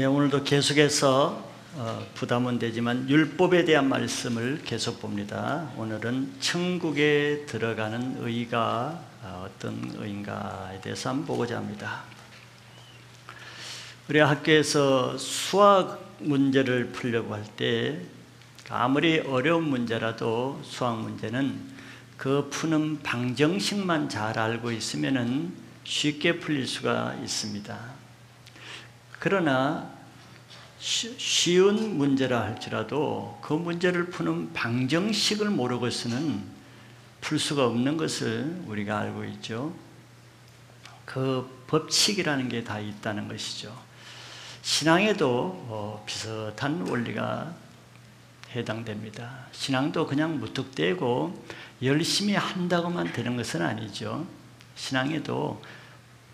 예, 오늘도 계속해서 어, 부담은 되지만 율법에 대한 말씀을 계속 봅니다. 오늘은 천국에 들어가는 의가 어, 어떤 의인가에 대해서 한번 보고자 합니다. 우리 학교에서 수학 문제를 풀려고 할 때 아무리 어려운 문제라도 수학 문제는 그 푸는 방정식만 잘 알고 있으면 쉽게 풀릴 수가 있습니다. 그러나 쉬운 문제라 할지라도 그 문제를 푸는 방정식을 모르고서는 풀 수가 없는 것을 우리가 알고 있죠. 그 법칙이라는 게 다 있다는 것이죠. 신앙에도 어, 비슷한 원리가 해당됩니다. 신앙도 그냥 무턱대고 열심히 한다고만 되는 것은 아니죠. 신앙에도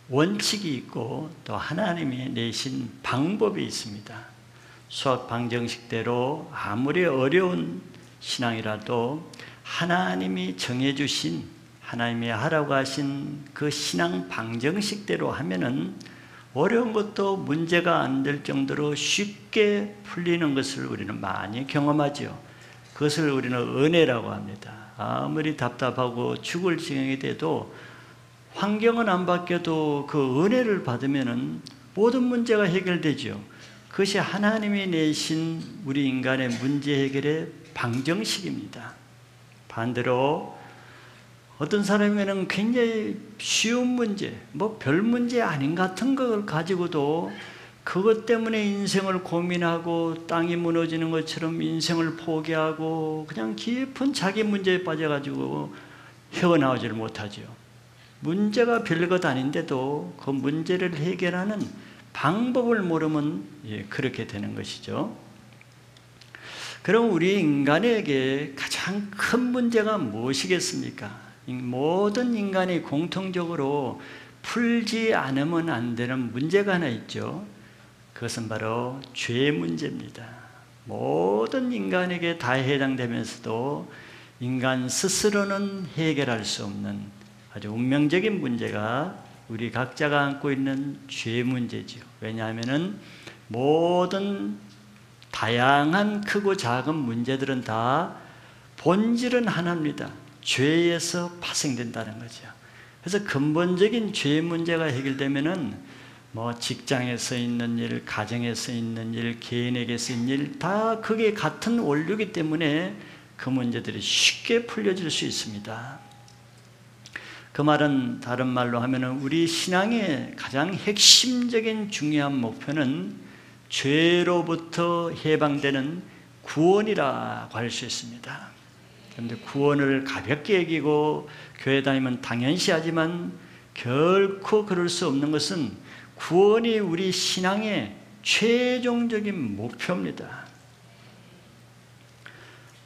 원칙이 있고 또 하나님이 내신 방법이 있습니다. 수학 방정식대로 아무리 어려운 신앙이라도 하나님이 정해주신 하나님이 하라고 하신 그 신앙 방정식대로 하면은 어려운 것도 문제가 안 될 정도로 쉽게 풀리는 것을 우리는 많이 경험하죠. 그것을 우리는 은혜라고 합니다. 아무리 답답하고 죽을 지경이 돼도 환경은 안 바뀌어도 그 은혜를 받으면은 모든 문제가 해결되죠. 그것이 하나님이 내신 우리 인간의 문제 해결의 방정식입니다. 반대로 어떤 사람에는 굉장히 쉬운 문제, 뭐 별 문제 아닌 같은 걸 가지고도 그것 때문에 인생을 고민하고 땅이 무너지는 것처럼 인생을 포기하고 그냥 깊은 자기 문제에 빠져가지고 헤어나오지를 못하죠. 문제가 별것 아닌데도 그 문제를 해결하는 방법을 모르면 예, 그렇게 되는 것이죠. 그럼 우리 인간에게 가장 큰 문제가 무엇이겠습니까? 모든 인간이 공통적으로 풀지 않으면 안 되는 문제가 하나 있죠. 그것은 바로 죄 문제입니다. 모든 인간에게 다 해당되면서도 인간 스스로는 해결할 수 없는 아주 운명적인 문제가 우리 각자가 안고 있는 죄 문제지요. 왜냐하면은 모든 다양한 크고 작은 문제들은 다 본질은 하나입니다. 죄에서 파생된다는 거죠. 그래서 근본적인 죄 문제가 해결되면은 뭐 직장에서 있는 일, 가정에서 있는 일, 개인에게서 있는 일, 다 그게 같은 원료기 때문에 그 문제들이 쉽게 풀려질 수 있습니다. 그 말은 다른 말로 하면은 우리 신앙의 가장 핵심적인 중요한 목표는 죄로부터 해방되는 구원이라고 할 수 있습니다. 그런데 구원을 가볍게 여기고 교회 다니면 당연시하지만 결코 그럴 수 없는 것은 구원이 우리 신앙의 최종적인 목표입니다.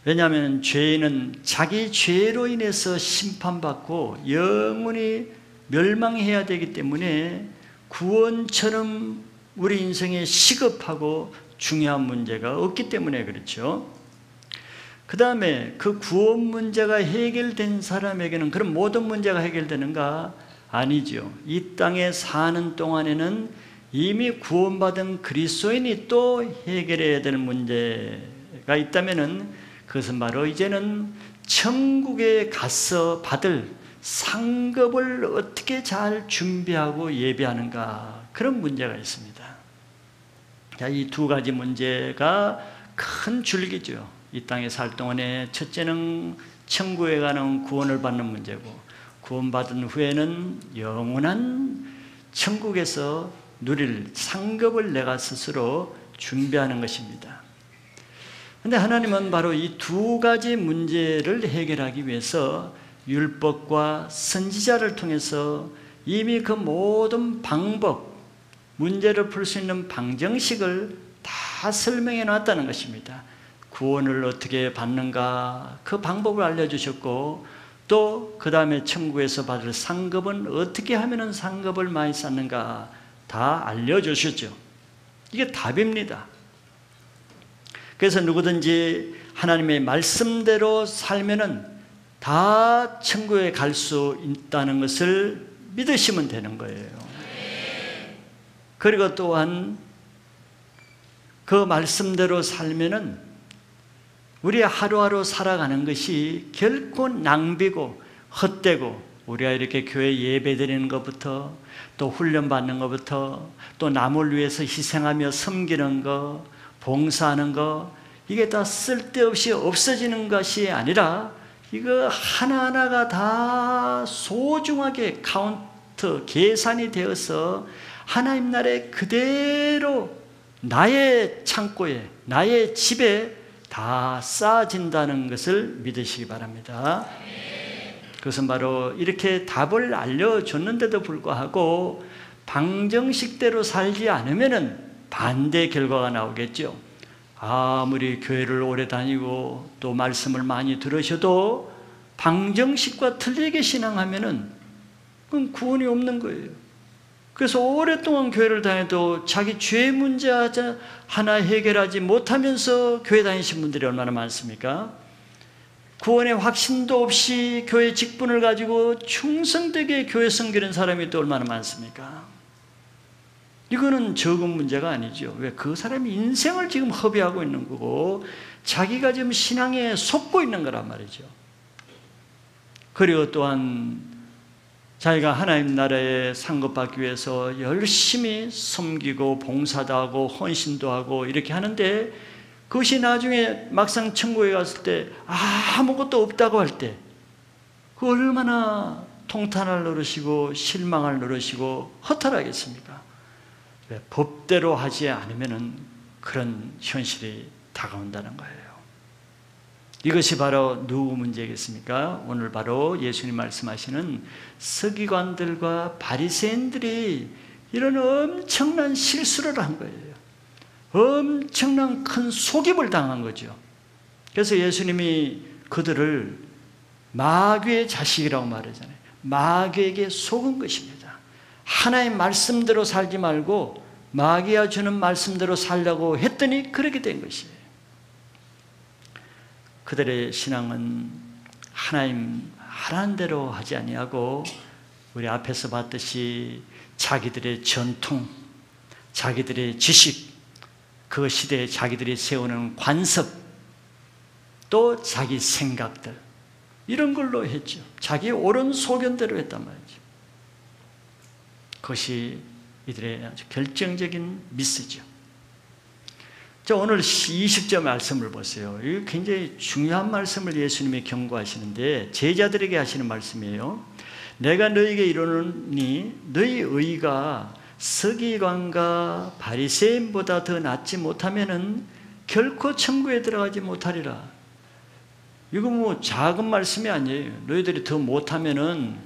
왜냐하면 죄인은 자기 죄로 인해서 심판받고 영원히 멸망해야 되기 때문에 구원처럼 우리 인생에 시급하고 중요한 문제가 없기 때문에 그렇죠. 그 다음에 그 구원 문제가 해결된 사람에게는 그럼 모든 문제가 해결되는가? 아니죠. 이 땅에 사는 동안에는 이미 구원받은 그리스도인이 또 해결해야 될 문제가 있다면은 그것은 바로 이제는 천국에 가서 받을 상급을 어떻게 잘 준비하고 예배하는가 그런 문제가 있습니다. 이두 가지 문제가 큰 줄기죠. 이 땅에 살 동안에 첫째는 천국에 가는 구원을 받는 문제고 구원받은 후에는 영원한 천국에서 누릴 상급을 내가 스스로 준비하는 것입니다. 근데 하나님은 바로 이 두 가지 문제를 해결하기 위해서 율법과 선지자를 통해서 이미 그 모든 방법, 문제를 풀 수 있는 방정식을 다 설명해 놨다는 것입니다. 구원을 어떻게 받는가 그 방법을 알려주셨고 또 그 다음에 천국에서 받을 상급은 어떻게 하면 상급을 많이 쌓는가 다 알려주셨죠. 이게 답입니다. 그래서 누구든지 하나님의 말씀대로 살면은 다 천국에 갈 수 있다는 것을 믿으시면 되는 거예요. 그리고 또한 그 말씀대로 살면은 우리 하루하루 살아가는 것이 결코 낭비고 헛되고 우리가 이렇게 교회 예배 드리는 것부터 또 훈련 받는 것부터 또 남을 위해서 희생하며 섬기는 것, 봉사하는 것 이게 다 쓸데없이 없어지는 것이 아니라 이거 하나하나가 다 소중하게 카운트 계산이 되어서 하나님 나라에 그대로 나의 창고에 나의 집에 다 쌓아진다는 것을 믿으시기 바랍니다. 그것은 바로 이렇게 답을 알려줬는데도 불구하고 방정식대로 살지 않으면 반대 결과가 나오겠죠. 아무리 교회를 오래 다니고 또 말씀을 많이 들으셔도 방정식과 틀리게 신앙하면은 그건 구원이 없는 거예요. 그래서 오랫동안 교회를 다녀도 자기 죄 문제 하나 해결하지 못하면서 교회 다니신 분들이 얼마나 많습니까? 구원의 확신도 없이 교회 직분을 가지고 충성되게 교회 섬기는 사람이 또 얼마나 많습니까? 이거는 적은 문제가 아니죠. 왜? 그 사람이 인생을 지금 허비하고 있는 거고, 자기가 지금 신앙에 속고 있는 거란 말이죠. 그리고 또한 자기가 하나님 나라에 상급받기 위해서 열심히 섬기고 봉사도 하고 헌신도 하고 이렇게 하는데 그것이 나중에 막상 천국에 갔을 때 아무것도 없다고 할 때 그 얼마나 통탄할 노릇이고 실망할 노릇이고 허탈하겠습니까? 법대로 하지 않으면 그런 현실이 다가온다는 거예요. 이것이 바로 누구 문제겠습니까? 오늘 바로 예수님 말씀하시는 서기관들과 바리새인들이 이런 엄청난 실수를 한 거예요. 엄청난 큰 속임을 당한 거죠. 그래서 예수님이 그들을 마귀의 자식이라고 말하잖아요. 마귀에게 속은 것입니다. 하나의 말씀대로 살지 말고 마귀가 주는 말씀대로 살려고 했더니 그렇게 된 것이에요. 그들의 신앙은 하나님 하라는 대로 하지 아니하고 우리 앞에서 봤듯이 자기들의 전통, 자기들의 지식, 그 시대에 자기들이 세우는 관습, 또 자기 생각들 이런 걸로 했죠. 자기 옳은 소견대로 했단 말이죠. 그것이 이들의 아주 결정적인 미스죠. 자, 오늘 20절 말씀을 보세요. 이 굉장히 중요한 말씀을 예수님이 경고하시는데 제자들에게 하시는 말씀이에요. 내가 너에게 이르노니 너희 의가 서기관과 바리새인보다 더 낫지 못하면은 결코 천국에 들어가지 못하리라. 이거 뭐 작은 말씀이 아니에요. 너희들이 더 못하면은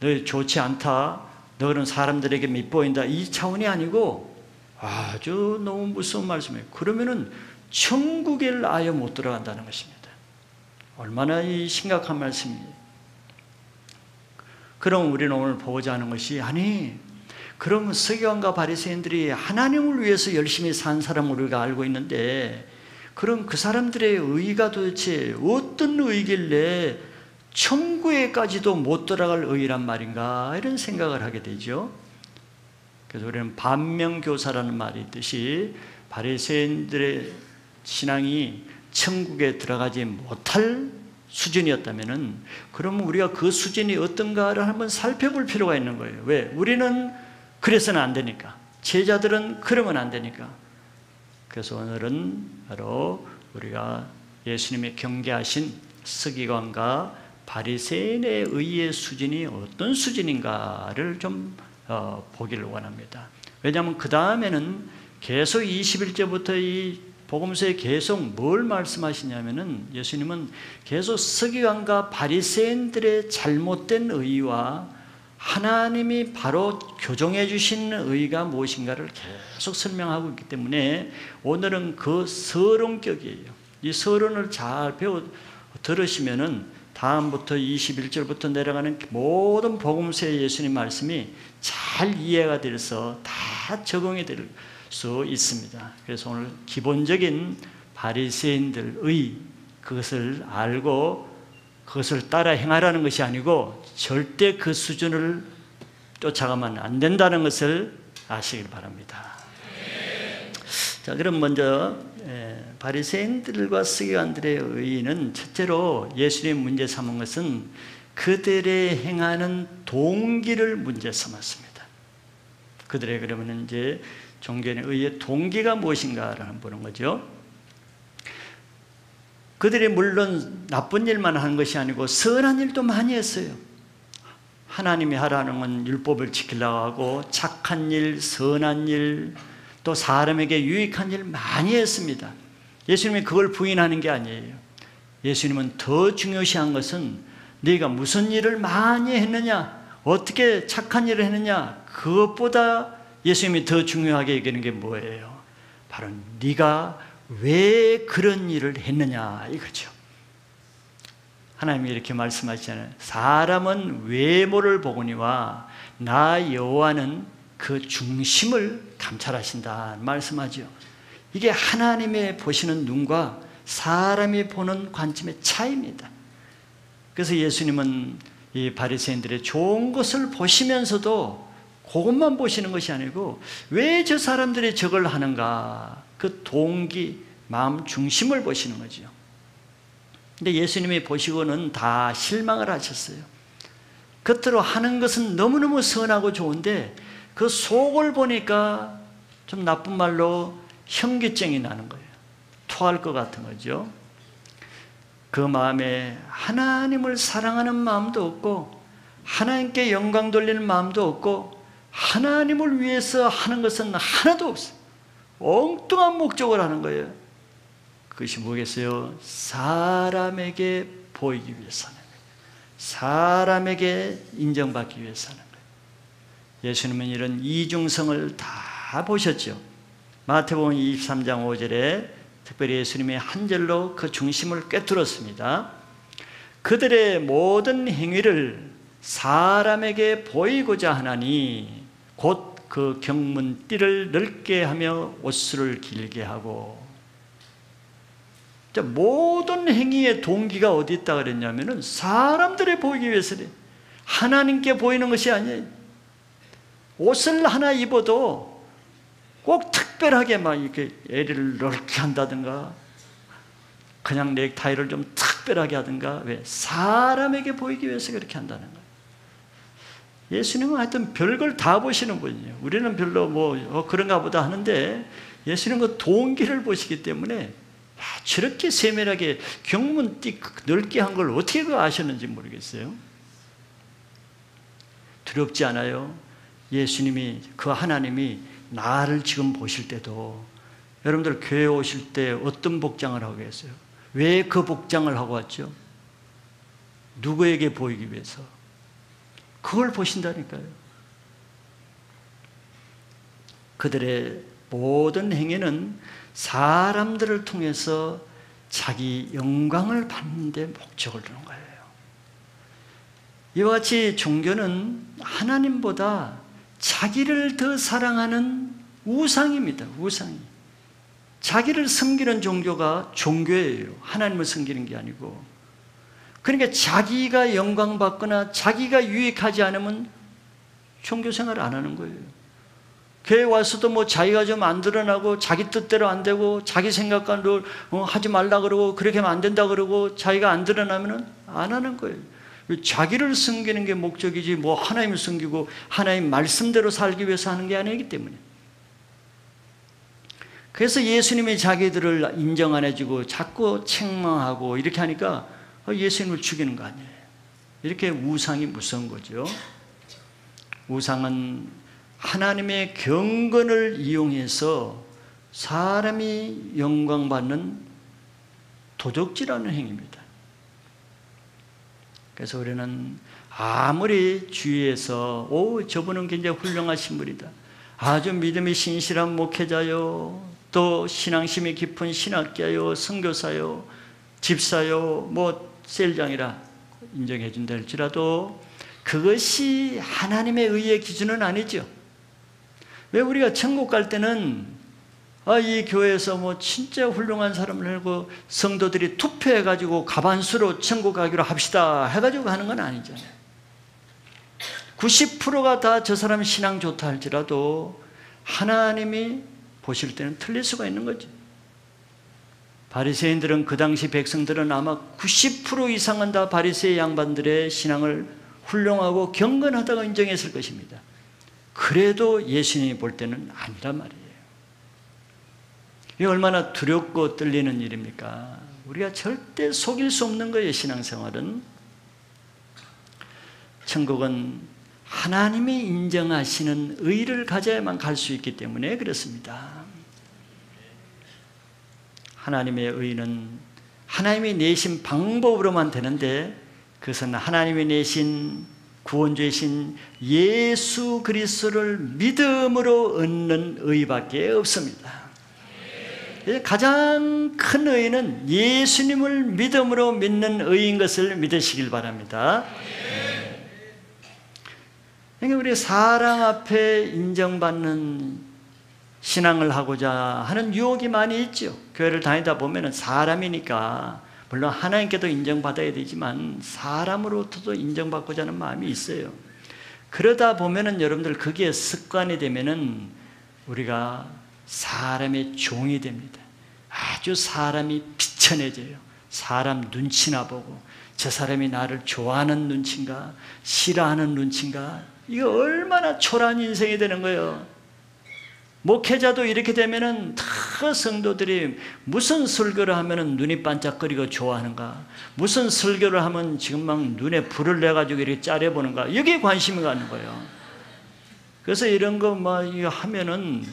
너희 좋지 않다. 너는 사람들에게 밉보인다. 이 차원이 아니고 아주 너무 무서운 말씀이에요. 그러면은 천국에 아예 못 들어간다는 것입니다. 얼마나 이 심각한 말씀이에요. 그럼 우리는 오늘 보고자 하는 것이 아니 그럼 서기관과 바리새인들이 하나님을 위해서 열심히 산 사람을 우리가 알고 있는데 그럼 그 사람들의 의가 도대체 어떤 의길래 천국에까지도 못 들어갈 의란 말인가 이런 생각을 하게 되죠. 그래서 우리는 반면교사라는 말이 있듯이 바리새인들의 신앙이 천국에 들어가지 못할 수준이었다면은 그러면 우리가 그 수준이 어떤가를 한번 살펴볼 필요가 있는 거예요. 왜? 우리는 그래서는 안 되니까. 제자들은 그러면 안 되니까. 그래서 오늘은 바로 우리가 예수님의 경계하신 서기관과 바리새인의 의의 수준이 어떤 수준인가를 좀 어, 보기를 원합니다. 왜냐하면 그 다음에는 계속 21절부터 이 복음서에 계속 뭘 말씀하시냐면은 예수님은 계속 서기관과 바리새인들의 잘못된 의와 하나님이 바로 교정해 주신 의가 무엇인가를 계속 설명하고 있기 때문에 오늘은 그 서론격이에요. 이 서론을 잘 배워 들으시면은 다음부터 21절부터 내려가는 모든 복음서의 예수님 말씀이 잘 이해가 돼서 다 적용이 될 수 있습니다. 그래서 오늘 기본적인 바리새인들의 그것을 알고 그것을 따라 행하라는 것이 아니고 절대 그 수준을 쫓아가면 안 된다는 것을 아시길 바랍니다. 자, 그럼 먼저 예, 바리새인들과 서기관들의 의의는 첫째로 예수님 문제 삼은 것은 그들의 행하는 동기를 문제 삼았습니다. 그들의 그러면 이제 종교의 의의 동기가 무엇인가라는 보는 거죠. 그들이 물론 나쁜 일만 하는 것이 아니고 선한 일도 많이 했어요. 하나님이 하라는 건 율법을 지키려고 하고 착한 일, 선한 일, 또 사람에게 유익한 일 많이 했습니다. 예수님이 그걸 부인하는 게 아니에요. 예수님은 더 중요시한 것은 네가 무슨 일을 많이 했느냐, 어떻게 착한 일을 했느냐, 그것보다 예수님이 더 중요하게 얘기하는 게 뭐예요? 바로 네가 왜 그런 일을 했느냐 이거죠. 하나님이 이렇게 말씀하시잖아요. 사람은 외모를 보거니와 나 여호와는 그 중심을 감찰하신다 말씀하죠. 이게 하나님의 보시는 눈과 사람이 보는 관점의 차이입니다. 그래서 예수님은 이 바리새인들의 좋은 것을 보시면서도 그것만 보시는 것이 아니고 왜 저 사람들이 저걸 하는가 그 동기, 마음 중심을 보시는 거죠. 근데 예수님이 보시고는 다 실망을 하셨어요. 겉으로 하는 것은 너무너무 선하고 좋은데 그 속을 보니까 좀 나쁜 말로 현기증이 나는 거예요. 토할 것 같은 거죠. 그 마음에 하나님을 사랑하는 마음도 없고 하나님께 영광 돌리는 마음도 없고 하나님을 위해서 하는 것은 하나도 없어요. 엉뚱한 목적을 하는 거예요. 그것이 뭐겠어요? 사람에게 보이기 위해서는 사람에게 인정받기 위해서는 예수님은 이런 이중성을 다 보셨죠. 마태복음 23장 5절에 특별히 예수님이 한 절로 그 중심을 꿰뚫었습니다. 그들의 모든 행위를 사람에게 보이고자 하나니 곧 그 경문 띠를 넓게 하며 옷수를 길게 하고 모든 행위의 동기가 어디 있다 그랬냐면은 사람들에 보이기 위해서래. 하나님께 보이는 것이 아니에요. 옷을 하나 입어도 꼭 특별하게 막 이렇게 애를 넓게 한다든가 그냥 넥타이를 좀 특별하게 하든가 왜 사람에게 보이기 위해서 그렇게 한다는 거예요. 예수님은 하여튼 별걸 다 보시는 분이에요. 우리는 별로 뭐 어, 그런가 보다 하는데 예수님은 그 동기를 보시기 때문에 야, 저렇게 세밀하게 경문띠 넓게 한 걸 어떻게 그 아셨는지 모르겠어요. 두렵지 않아요? 예수님이 그 하나님이 나를 지금 보실 때도 여러분들 교회 오실 때 어떤 복장을 하고 계세요? 왜 그 복장을 하고 왔죠? 누구에게 보이기 위해서? 그걸 보신다니까요. 그들의 모든 행위는 사람들을 통해서 자기 영광을 받는 데 목적을 두는 거예요. 이와 같이 종교는 하나님보다 자기를 더 사랑하는 우상입니다. 우상이. 자기를 섬기는 종교가 종교예요. 하나님을 섬기는 게 아니고. 그러니까 자기가 영광 받거나 자기가 유익하지 않으면 종교 생활을 안 하는 거예요. 교회 와서도 뭐 자기가 좀 안 드러나고 자기 뜻대로 안 되고 자기 생각대로 어, 하지 말라 그러고 그렇게 하면 안 된다 그러고 자기가 안 드러나면은 안 하는 거예요. 자기를 섬기는 게 목적이지 뭐 하나님을 섬기고 하나님 말씀대로 살기 위해서 하는 게 아니기 때문에. 그래서 예수님이 자기들을 인정 안 해주고 자꾸 책망하고 이렇게 하니까 어, 예수님을 죽이는 거 아니에요. 이렇게 우상이 무서운 거죠. 우상은 하나님의 경건을 이용해서 사람이 영광받는 도적질하는 행위입니다. 그래서 우리는 아무리 주위에서 오 저분은 굉장히 훌륭하신 분이다. 아주 믿음이 신실한 목회자요. 또 신앙심이 깊은 신학자요, 선교사요, 집사요, 뭐 셀장이라 인정해 준다 할지라도 그것이 하나님의 의의 기준은 아니죠. 왜 우리가 천국 갈 때는 아, 이 교회에서 뭐 진짜 훌륭한 사람을 알고 성도들이 투표해가지고 가반수로 천국 가기로 합시다 해가지고 하는 건 아니잖아요. 90%가 다 저 사람 신앙 좋다 할지라도 하나님이 보실 때는 틀릴 수가 있는 거죠. 바리새인들은 그 당시 백성들은 아마 90% 이상은 다 바리새의 양반들의 신앙을 훌륭하고 경건하다고 인정했을 것입니다. 그래도 예수님이 볼 때는 아니란 말이에요. 이 얼마나 두렵고 떨리는 일입니까? 우리가 절대 속일 수 없는 거예요, 신앙생활은. 천국은 하나님이 인정하시는 의를 가져야만 갈 수 있기 때문에 그렇습니다. 하나님의 의는 하나님이 내신 방법으로만 되는데 그것은 하나님이 내신 구원주이신 예수 그리스도를 믿음으로 얻는 의밖에 없습니다. 가장 큰 의는 예수님을 믿음으로 믿는 의인 것을 믿으시길 바랍니다. 그러니까 우리 사랑 앞에 인정받는 신앙을 하고자 하는 유혹이 많이 있죠. 교회를 다니다 보면 사람이니까 물론 하나님께도 인정받아야 되지만 사람으로부터도 인정받고자 하는 마음이 있어요. 그러다 보면은 여러분들 그게 습관이 되면은 우리가 사람의 종이 됩니다. 아주 사람이 비천해져요. 사람 눈치나 보고 저 사람이 나를 좋아하는 눈치인가 싫어하는 눈치인가 이거 얼마나 초라한 인생이 되는 거예요. 목회자도 이렇게 되면은 다 성도들이 무슨 설교를 하면은 눈이 반짝거리고 좋아하는가? 무슨 설교를 하면 지금 막 눈에 불을 내가지고 이렇게 짜려보는가? 여기에 관심이 가는 거예요. 그래서 이런 거 막 하면은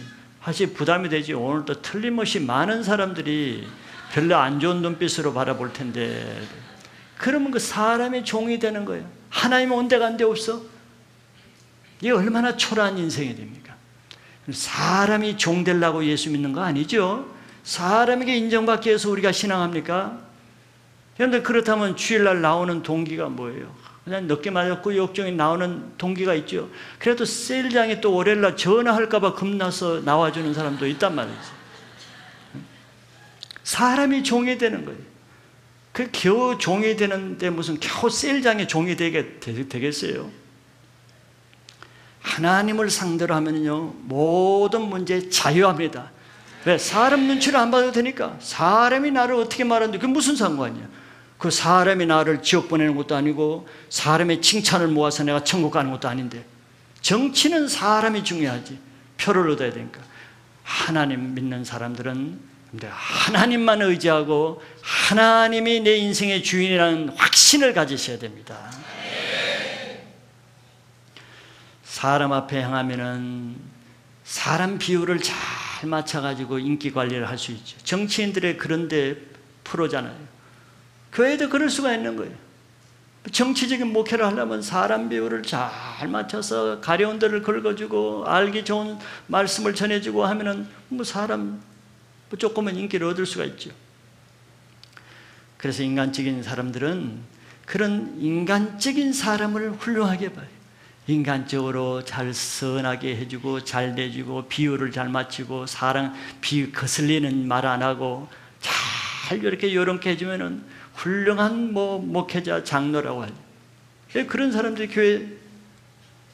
사실 부담이 되지. 오늘도 틀림없이 많은 사람들이 별로 안 좋은 눈빛으로 바라볼 텐데. 그러면 그 사람의 종이 되는 거예요. 하나님 온데간데 없어? 이게 얼마나 초라한 인생이 됩니까? 사람이 종 되려고 예수 믿는 거 아니죠? 사람에게 인정받기 위해서 우리가 신앙합니까? 그런데 그렇다면 주일날 나오는 동기가 뭐예요? 그냥 늦게 맞았고 역정이 나오는 동기가 있죠. 그래도 세일장에 또 월요일날 전화할까봐 겁나서 나와주는 사람도 있단 말이죠. 사람이 종이 되는 거예요. 그 겨우 종이 되는데 무슨 겨우 세일장에 종이 되게, 되겠어요? 하나님을 상대로 하면요 모든 문제 자유합니다. 왜? 사람 눈치를 안 봐도 되니까 사람이 나를 어떻게 말하는데 그게 무슨 상관이야? 그 사람이 나를 지옥 보내는 것도 아니고 사람의 칭찬을 모아서 내가 천국 가는 것도 아닌데 정치는 사람이 중요하지 표를 얻어야 되니까 하나님 믿는 사람들은 하나님만 의지하고 하나님이 내 인생의 주인이라는 확신을 가지셔야 됩니다. 사람 앞에 향하면은 사람 비율을 잘 맞춰가지고 인기 관리를 할 수 있죠. 정치인들의 그런데 프로잖아요. 교회도 그럴 수가 있는 거예요. 정치적인 목회를 하려면 사람 비율을 잘 맞춰서 가려운 데를 긁어주고 알기 좋은 말씀을 전해주고 하면은 뭐 사람 뭐 조금은 인기를 얻을 수가 있죠. 그래서 인간적인 사람들은 그런 인간적인 사람을 훌륭하게 봐요. 인간적으로 잘 선하게 해주고 잘 내주고 비유를 잘 맞추고 사랑 비 거슬리는 말 안 하고 잘 이렇게 요렇게 해주면은 훌륭한 뭐 목회자 장로라고 하죠. 그런 사람들이 교회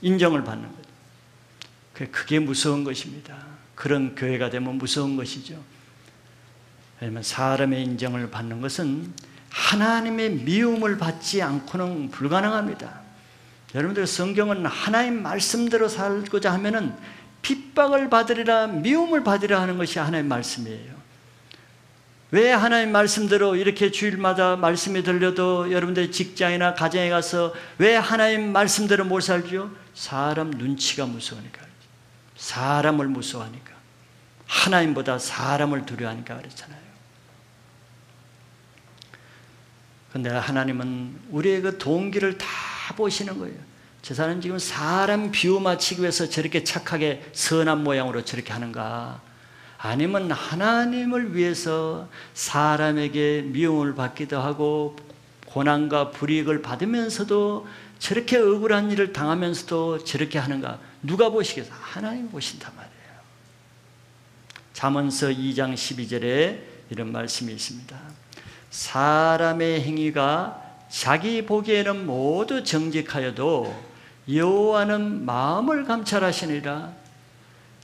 인정을 받는 거죠. 그게 무서운 것입니다. 그런 교회가 되면 무서운 것이죠. 왜냐하면 사람의 인정을 받는 것은 하나님의 미움을 받지 않고는 불가능합니다. 여러분들 성경은 하나님 말씀대로 살고자 하면은 핍박을 받으리라 미움을 받으리라 하는 것이 하나님 말씀이에요. 왜 하나님 말씀대로 이렇게 주일마다 말씀이 들려도 여러분들 직장이나 가정에 가서 왜 하나님 말씀대로 못 살죠? 사람 눈치가 무서우니까. 사람을 무서워하니까. 하나님보다 사람을 두려워하니까 그렇잖아요. 근데 하나님은 우리의 그 동기를 다 보시는 거예요. 저 사람 지금 사람 비유 맞추기 위해서 저렇게 착하게 선한 모양으로 저렇게 하는가? 아니면 하나님을 위해서 사람에게 미움을 받기도 하고 고난과 불이익을 받으면서도 저렇게 억울한 일을 당하면서도 저렇게 하는가? 누가 보시겠어? 하나님 보신단 말이에요. 잠언서 2장 12절에 이런 말씀이 있습니다. 사람의 행위가 자기 보기에는 모두 정직하여도 여호와는 마음을 감찰하시니라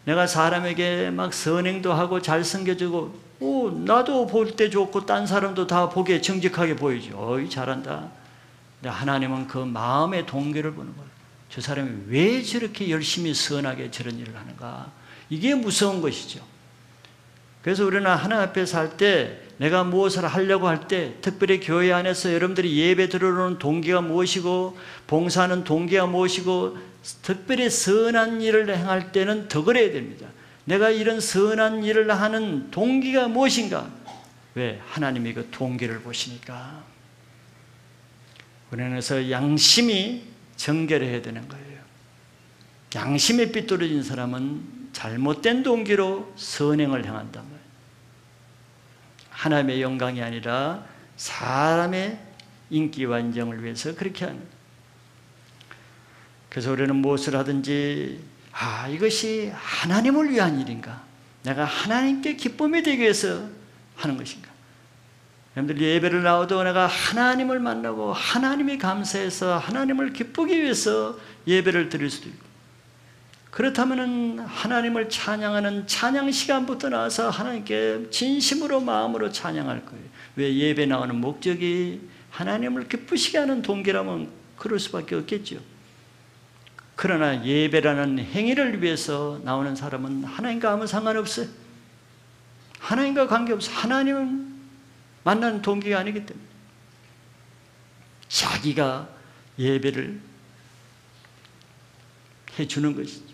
내가 사람에게 막 선행도 하고 잘 섬겨주고, 오, 나도 볼 때 좋고, 딴 사람도 다 보기에 정직하게 보이죠. 어이, 잘한다. 근데 하나님은 그 마음의 동기를 보는 거예요. 저 사람이 왜 저렇게 열심히 선하게 저런 일을 하는가? 이게 무서운 것이죠. 그래서 우리는 하나님 앞에 살 때 내가 무엇을 하려고 할 때 특별히 교회 안에서 여러분들이 예배 들어오는 동기가 무엇이고 봉사하는 동기가 무엇이고 특별히 선한 일을 행할 때는 더 그래야 됩니다. 내가 이런 선한 일을 하는 동기가 무엇인가? 왜? 하나님이 그 동기를 보시니까. 그래서 양심이 정결해야 되는 거예요. 양심에 삐뚤어진 사람은 잘못된 동기로 선행을 행한단 말이에요. 하나님의 영광이 아니라 사람의 인기와 인정을 위해서 그렇게 하는 그래서 우리는 무엇을 하든지 아 이것이 하나님을 위한 일인가? 내가 하나님께 기쁨이 되기 위해서 하는 것인가? 여러분들 예배를 나와도 내가 하나님을 만나고 하나님이 감사해서 하나님을 기쁘기 위해서 예배를 드릴 수도 있고 그렇다면 하나님을 찬양하는 찬양 시간부터 나와서 하나님께 진심으로 마음으로 찬양할 거예요. 왜 예배 나오는 목적이 하나님을 기쁘시게 하는 동기라면 그럴 수밖에 없겠죠. 그러나 예배라는 행위를 위해서 나오는 사람은 하나님과 아무 상관없어요. 하나님과 관계없어. 하나님은 만나는 동기가 아니기 때문에. 자기가 예배를 해주는 것이죠.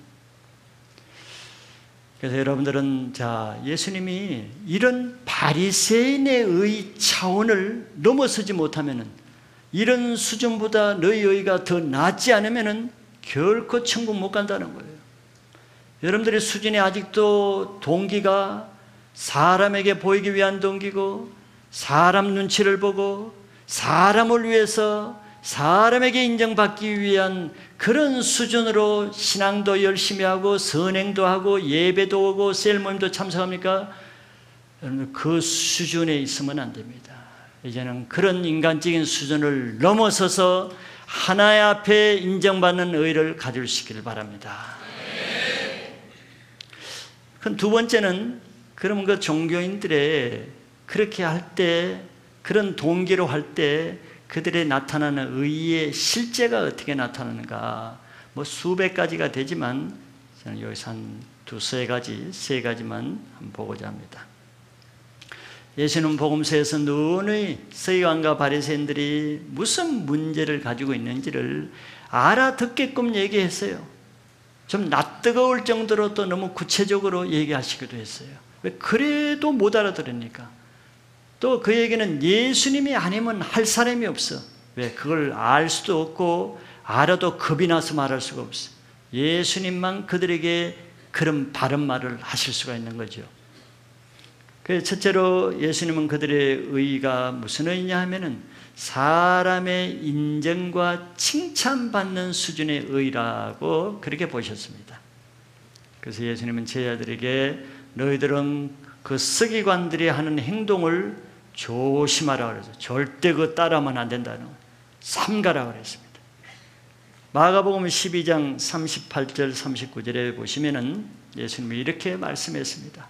그래서 여러분들은 자 예수님이 이런 바리새인의 차원을 넘어서지 못하면은 이런 수준보다 너희 의가 더 낫지 않으면은 결코 천국 못 간다는 거예요. 여러분들의 수준이 아직도 동기가 사람에게 보이기 위한 동기고 사람 눈치를 보고 사람을 위해서 사람에게 인정받기 위한 그런 수준으로 신앙도 열심히 하고 선행도 하고 예배도 오고 셀 모임도 참석합니까? 여러분 그 수준에 있으면 안 됩니다. 이제는 그런 인간적인 수준을 넘어서서 하나의 앞에 인정받는 의를 가질 수 있기를 바랍니다. 그럼 두 번째는 그럼 그 종교인들의 그렇게 할 때 그런 동기로 할 때 그들의 나타나는 의의 실제가 어떻게 나타나는가 뭐 수백 가지가 되지만 저는 여기서 한 두세 가지, 세 가지만 한번 보고자 합니다. 예수는 복음서에서 누누이 서기관과 바리새인들이 무슨 문제를 가지고 있는지를 알아듣게끔 얘기했어요. 좀 낯뜨거울 정도로 또 너무 구체적으로 얘기하시기도 했어요. 왜 그래도 못 알아들으니까. 또그 얘기는 예수님이 아니면 할 사람이 없어. 왜? 그걸 알 수도 없고 알아도 겁이 나서 말할 수가 없어. 예수님만 그들에게 그런 바른 말을 하실 수가 있는 거죠. 그 첫째로 예수님은 그들의 의가 무슨 의냐 하면은 사람의 인정과 칭찬받는 수준의 의라고 그렇게 보셨습니다. 그래서 예수님은 제자들에게 너희들은 그 서기관들이 하는 행동을 조심하라 그래서 절대 그 따라하면 안 된다는 삼가라 그랬습니다. 마가복음 12장 38절 39절에 보시면은 예수님이 이렇게 말씀했습니다.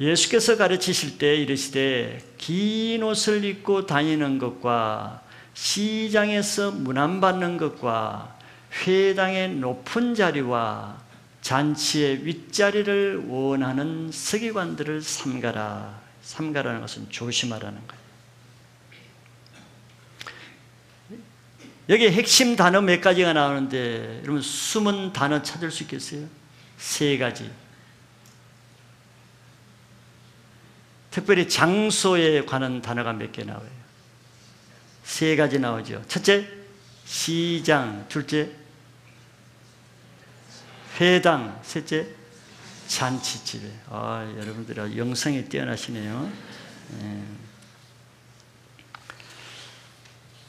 예수께서 가르치실 때 이르시되 긴 옷을 입고 다니는 것과 시장에서 문안받는 것과 회당의 높은 자리와 잔치의 윗자리를 원하는 서기관들을 삼가라 삼가라는 것은 조심하라는 거예요. 여기 핵심 단어 몇 가지가 나오는데 여러분 숨은 단어 찾을 수 있겠어요? 세 가지. 특별히 장소에 관한 단어가 몇 개 나와요. 세 가지 나오죠. 첫째, 시장. 둘째, 회당. 셋째, 잔치집에. 아, 여러분들 영성이 뛰어나시네요. 네.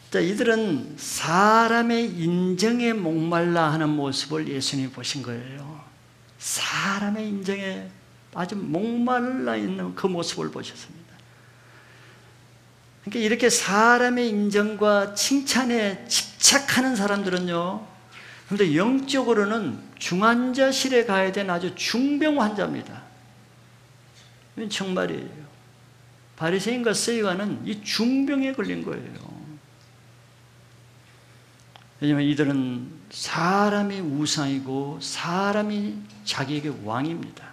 자, 이들은 사람의 인정에 목말라 하는 모습을 예수님이 보신 거예요. 사람의 인정에 아주 목말라 있는 그 모습을 보셨습니다. 그러니까 이렇게 사람의 인정과 칭찬에 집착하는 사람들은요, 그런데 영적으로는 중환자실에 가야 되는 아주 중병 환자입니다. 이건 정말이에요. 바리새인과 세이와는 이 중병에 걸린 거예요. 왜냐하면 이들은 사람이 우상이고 사람이 자기에게 왕입니다.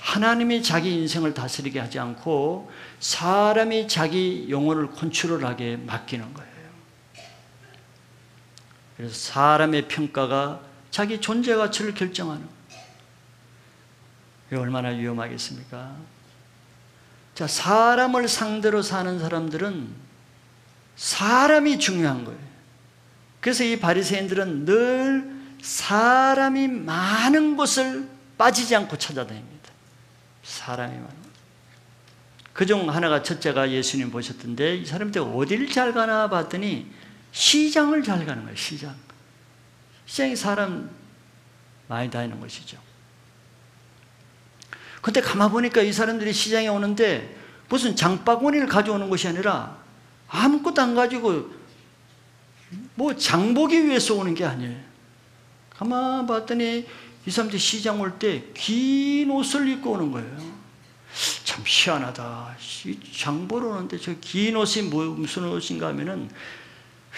하나님이 자기 인생을 다스리게 하지 않고 사람이 자기 영혼을 컨트롤하게 맡기는 거예요. 그래서 사람의 평가가 자기 존재 가치를 결정하는 이게 얼마나 위험하겠습니까? 자, 사람을 상대로 사는 사람들은 사람이 중요한 거예요. 그래서 이 바리새인들은 늘 사람이 많은 곳을 빠지지 않고 찾아다닙니다. 사람이 많은 곳. 그중 하나가 첫째가 예수님 보셨던데 이 사람들 어디를 잘 가나 봤더니 시장을 잘 가는 거예요. 시장. 시장이 사람 많이 다니는 것이죠. 근데 가만 보니까 이 사람들이 시장에 오는데 무슨 장바구니를 가져오는 것이 아니라 아무것도 안 가지고 뭐 장보기 위해서 오는 게 아니에요. 가만 봤더니 이 사람들이 시장 올 때 긴 옷을 입고 오는 거예요. 참 희한하다. 장 보러 오는데 저 긴 옷이 뭐, 무슨 옷인가 하면은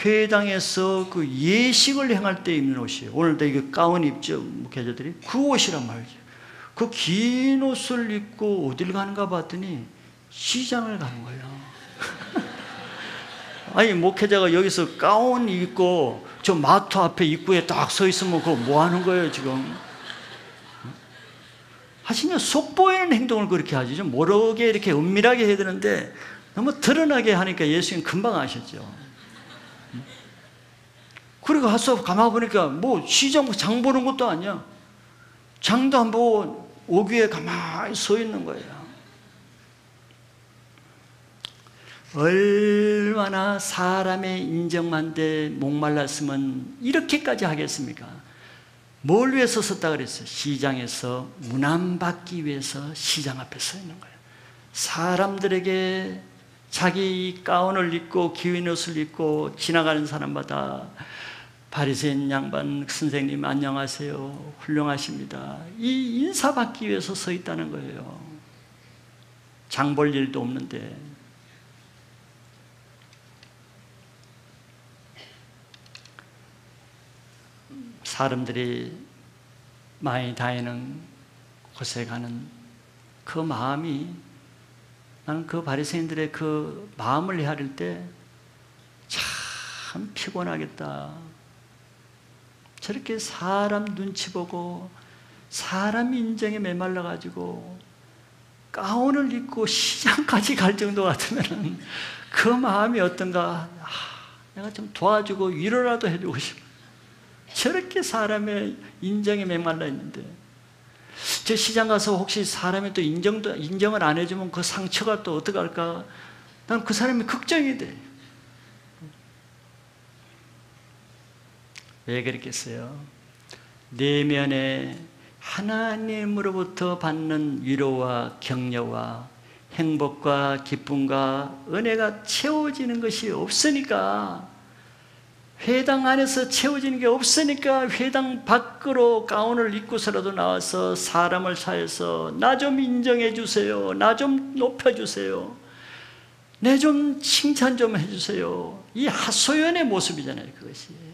회당에서 그 예식을 행할 때 입는 옷이에요. 오늘도 이거 가운 입죠, 목회자들이. 그 옷이란 말이죠. 그 긴 옷을 입고 어딜 가는가 봤더니 시장을 가는 거예요. 아니, 목회자가 여기서 가운 입고 저 마트 앞에 입구에 딱 서 있으면 그거 뭐 하는 거예요, 지금? 하시면 속 보이는 행동을 그렇게 하지. 좀 모르게 이렇게 은밀하게 해야 되는데 너무 드러나게 하니까 예수님 금방 아셨죠. 그리고 가서 가만 보니까 뭐 시장 장 보는 것도 아니야. 장도 안 보고 오기에 가만히 서 있는 거예요. 얼마나 사람의 인정만 돼 목말랐으면 이렇게까지 하겠습니까? 뭘 위해서 섰다 그랬어요? 시장에서 문안받기 위해서 시장 앞에 서 있는 거예요. 사람들에게 자기 가운을 입고 기윈 옷을 입고 지나가는 사람마다 바리새인 양반 선생님 안녕하세요. 훌륭하십니다. 이 인사받기 위해서 서 있다는 거예요. 장 볼 일도 없는데. 사람들이 많이 다니는 곳에 가는 그 마음이 나는 그 바리새인들의 그 마음을 헤아릴 때 참 피곤하겠다. 저렇게 사람 눈치 보고 사람 인정에 메말라 가지고 가운을 입고 시장까지 갈 정도 같으면 그 마음이 어떤가? 아, 내가 좀 도와주고 위로라도 해주고 싶어. 저렇게 사람의 인정에 메말라 있는데 저 시장 가서 혹시 사람이 또 인정도 인정을 안 해주면 그 상처가 또 어떡할까? 난 그 사람이 걱정이 돼. 왜 그랬겠어요? 내면에 하나님으로부터 받는 위로와 격려와 행복과 기쁨과 은혜가 채워지는 것이 없으니까 회당 안에서 채워지는 게 없으니까 회당 밖으로 가운을 입고서라도 나와서 사람을 사해서 나 좀 인정해 주세요. 나 좀 높여 주세요. 내 좀 칭찬 좀 해주세요. 이 하소연의 모습이잖아요, 그것이.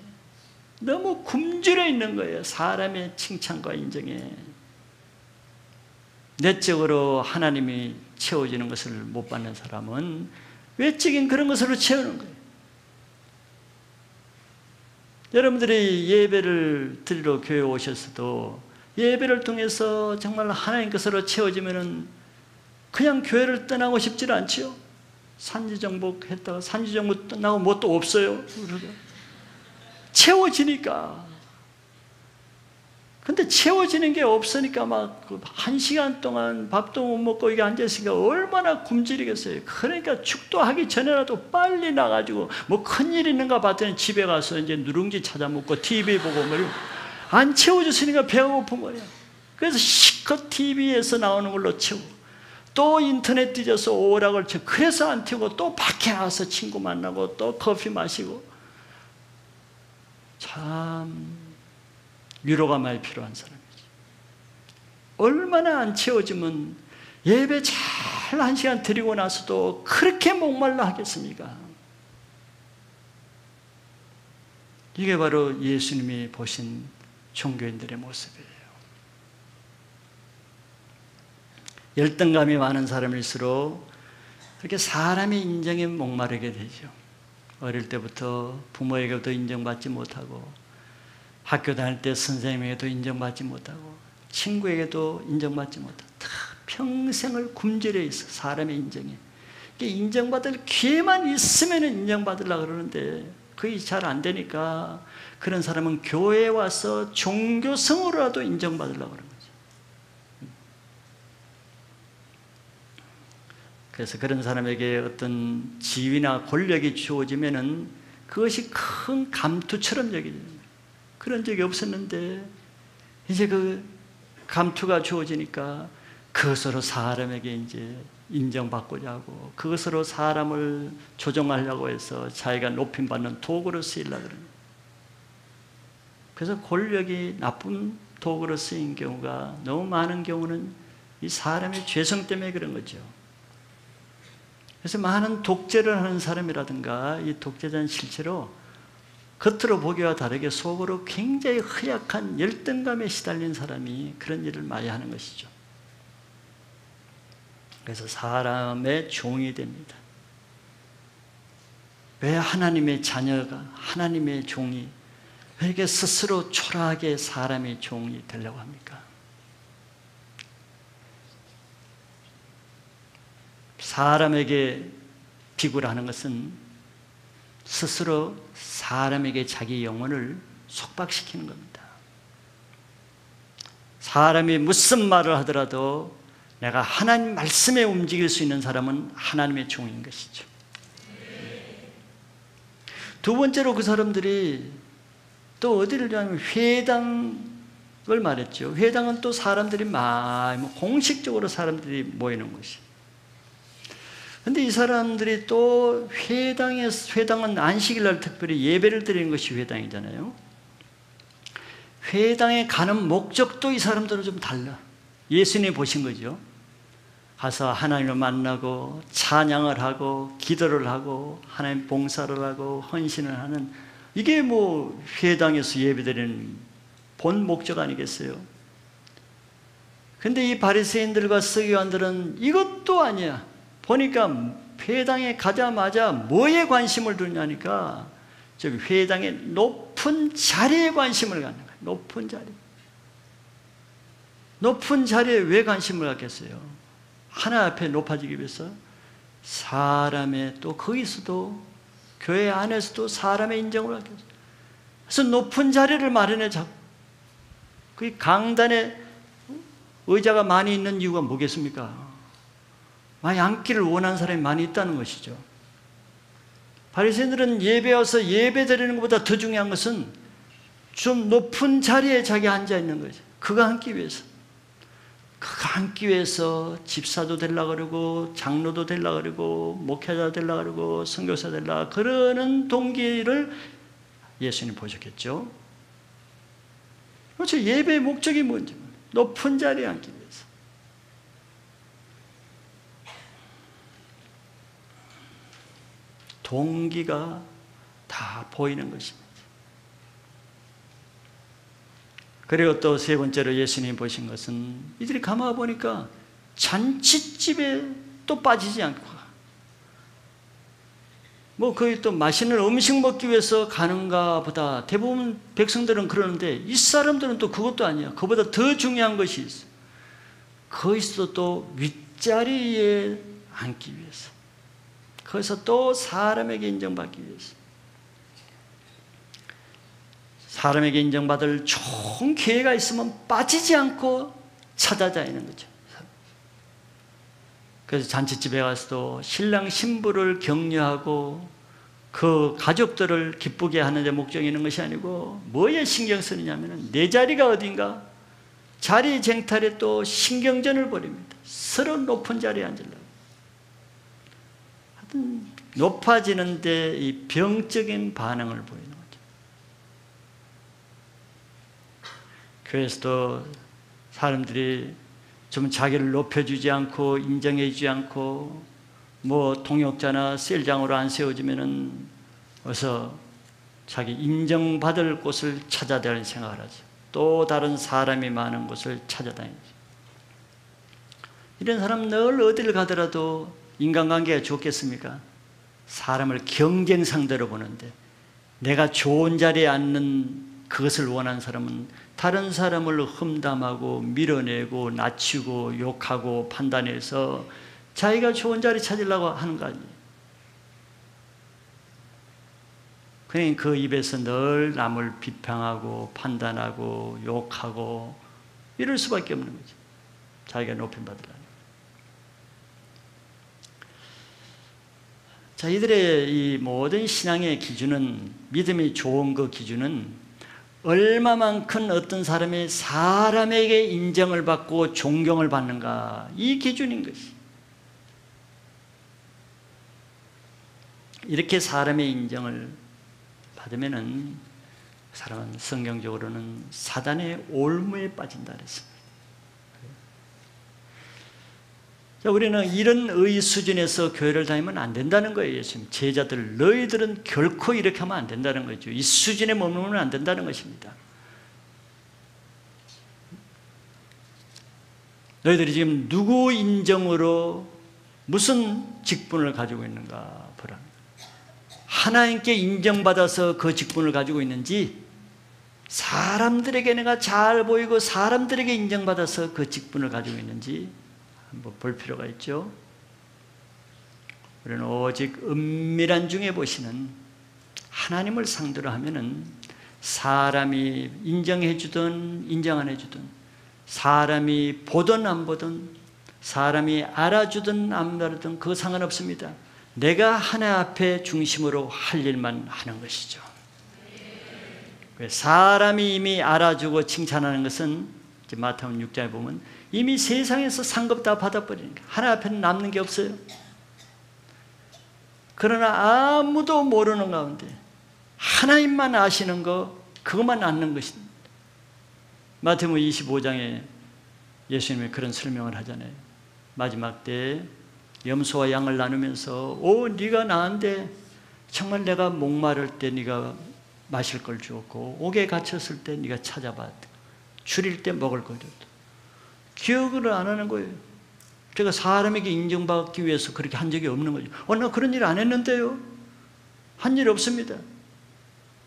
너무 굶주려 있는 거예요. 사람의 칭찬과 인정에. 내적으로 하나님이 채워지는 것을 못 받는 사람은 외적인 그런 것으로 채우는 거예요. 여러분들이 예배를 드리러 교회 오셨어도 예배를 통해서 정말 하나님 것으로 채워지면은 그냥 교회를 떠나고 싶지 않지요. 산지정복 했다가 산지정복 끝나고 뭐 또 없어요. 채워지니까. 근데 채워지는 게 없으니까 막 한 시간 동안 밥도 못 먹고 이게 앉아있으니까 얼마나 굶주리겠어요. 그러니까 축도하기 전에라도 빨리 나가지고 뭐 큰일 있는가 봤더니 집에 가서 이제 누룽지 찾아 먹고 TV 보고 뭐안 채워졌으니까 배가 고픈 거야. 그래서 시컷 TV에서 나오는 걸로 채워. 또 인터넷 뒤져서 오락을 쳐. 그래서 안 튀고 또 밖에 나가서 친구 만나고 또 커피 마시고. 참 위로가 많이 필요한 사람이지. 얼마나 안 채워지면 예배 잘 한 시간 드리고 나서도 그렇게 목말라 하겠습니까? 이게 바로 예수님이 보신 종교인들의 모습이에요. 열등감이 많은 사람일수록 그렇게 사람의 인정에 목마르게 되죠. 어릴 때부터 부모에게도 인정받지 못하고 학교 다닐 때 선생님에게도 인정받지 못하고 친구에게도 인정받지 못하고 다 평생을 굶주려 있어 사람의 인정에 인정받을 기회만 있으면 인정받으려고 그러는데 그게 잘 안 되니까 그런 사람은 교회에 와서 종교성으로라도 인정받으려고 그러는. 그래서 그런 사람에게 어떤 지위나 권력이 주어지면은 그것이 큰 감투처럼 여겨집니다. 그런 적이 없었는데 이제 그 감투가 주어지니까 그것으로 사람에게 이제 인정받고자 하고 그것으로 사람을 조종하려고 해서 자기가 높임받는 도구로 쓰이려고 그러는 그래서 권력이 나쁜 도구로 쓰인 경우가 너무 많은 경우는 이 사람의 죄성 때문에 그런 거죠. 그래서 많은 독재를 하는 사람이라든가 이 독재자는 실제로 겉으로 보기와 다르게 속으로 굉장히 허약한 열등감에 시달린 사람이 그런 일을 많이 하는 것이죠. 그래서 사람의 종이 됩니다. 왜 하나님의 자녀가 하나님의 종이 왜 이렇게 스스로 초라하게 사람의 종이 되려고 합니까? 사람에게 비굴 하는 것은 스스로 사람에게 자기 영혼을 속박시키는 겁니다. 사람이 무슨 말을 하더라도 내가 하나님 말씀에 움직일 수 있는 사람은 하나님의 종인 것이죠. 두 번째로 그 사람들이 또 어디를 가면 회당을 말했죠. 회당은 또 사람들이 많이 뭐 공식적으로 사람들이 모이는 곳이. 근데 이 사람들이 또 회당에 회당은 안식일 날 특별히 예배를 드리는 것이 회당이잖아요. 회당에 가는 목적도 이 사람들은 좀 달라. 예수님이 보신 거죠. 가서 하나님을 만나고 찬양을 하고 기도를 하고 하나님 봉사를 하고 헌신을 하는 이게 뭐 회당에서 예배드리는 본 목적 아니겠어요? 근데 이 바리새인들과 서기관들은 이것도 아니야. 보니까 회당에 가자마자 뭐에 관심을 두냐니까 저기 회당의 높은 자리에 관심을 갖는 거야. 높은 자리. 높은 자리에 왜 관심을 갖겠어요? 하나 앞에 높아지기 위해서 사람의 또 거기서도 교회 안에서도 사람의 인정을 갖겠어요. 그래서 높은 자리를 마련해 잡고 그 강단에 의자가 많이 있는 이유가 뭐겠습니까? 많이 앉기를 원하는 사람이 많이 있다는 것이죠. 바리새인들은 예배 와서 예배 드리는 것보다 더 중요한 것은 좀 높은 자리에 자기 앉아 있는 거죠. 그거 앉기 위해서. 그거 앉기 위해서 집사도 되려 그러고 장로도 되려 그러고 목회자 되려 그러고 선교사 되려 그러는 동기를 예수님 보셨겠죠. 그렇죠. 예배의 목적이 뭔지 높은 자리에 앉기 위해서. 동기가 다 보이는 것입니다. 그리고 또 세 번째로 예수님 보신 것은 이들이 가만 보니까 잔치집에 또 빠지지 않고 뭐 거기 또 맛있는 음식 먹기 위해서 가는가 보다 대부분 백성들은 그러는데 이 사람들은 또 그것도 아니야. 그보다 더 중요한 것이 있어. 거기서 또 윗자리에 앉기 위해서. 거기서 또 사람에게 인정받기 위해서. 사람에게 인정받을 좋은 기회가 있으면 빠지지 않고 찾아다니는 거죠. 그래서 잔치집에 가서도 신랑 신부를 격려하고 그 가족들을 기쁘게 하는 데 목적이 있는 것이 아니고 뭐에 신경 쓰느냐면 내 자리가 어딘가 자리 쟁탈에 또 신경전을 벌입니다. 서로 높은 자리에. 하여튼 높아지는데 이 병적인 반응을 보이는 거죠. 교회에서도 사람들이 좀 자기를 높여주지 않고 인정해주지 않고 뭐 동역자나 셀장으로 안 세워지면은 어서 자기 인정받을 곳을 찾아다니는 생각을 하죠. 또 다른 사람이 많은 곳을 찾아다니죠. 이런 사람 늘 어디를 가더라도 인간관계가 좋겠습니까? 사람을 경쟁 상대로 보는데 내가 좋은 자리에 앉는 그것을 원하는 사람은 다른 사람을 험담하고 밀어내고 낮추고 욕하고 판단해서 자기가 좋은 자리 찾으려고 하는 거 아니에요. 그냥 그 입에서 늘 남을 비평하고 판단하고 욕하고 이럴 수밖에 없는 거죠. 자기가 높임 받으려면. 자, 이들의 이 모든 신앙의 기준은 믿음이 좋은 그 기준은 얼마만큼 어떤 사람이 사람에게 인정을 받고 존경을 받는가 이 기준인 것이. 이렇게 사람의 인정을 받으면은 그 사람은 성경적으로는 사단의 올무에 빠진다 그랬습니다. 자, 우리는 이런 의 수준에서 교회를 다니면 안 된다는 거예요. 예수님. 제자들, 너희들은 결코 이렇게 하면 안 된다는 거죠. 이 수준에 머무르면 안 된다는 것입니다. 너희들이 지금 누구 인정으로 무슨 직분을 가지고 있는가 보라. 하나님께 인정받아서 그 직분을 가지고 있는지 사람들에게 내가 잘 보이고 사람들에게 인정받아서 그 직분을 가지고 있는지 한번 볼 필요가 있죠. 우리는 오직 은밀한 중에 보시는 하나님을 상대로 하면은 사람이 인정해 주든 인정 안 해 주든 사람이 보든 안 보든 사람이 알아주든 안 알아주든 그 상관없습니다. 내가 하나 앞에 중심으로 할 일만 하는 것이죠. 사람이 이미 알아주고 칭찬하는 것은 마태복음 6장에 보면 이미 세상에서 상급 다 받아버리니까 하나 앞에는 남는 게 없어요. 그러나 아무도 모르는 가운데 하나님만 아시는 거 그것만 아는 것입니다. 마태복음 25장에 예수님이 그런 설명을 하잖아요. 마지막 때 염소와 양을 나누면서 오 네가 나한테 정말 내가 목마를 때 네가 마실 걸 주었고 옥에 갇혔을 때 네가 찾아봤다. 줄일 때 먹을 걸 줬다. 기억을 안 하는 거예요. 제가 사람에게 인정받기 위해서 그렇게 한 적이 없는 거죠. 어, 나 그런 일 안 했는데요. 한 일 없습니다.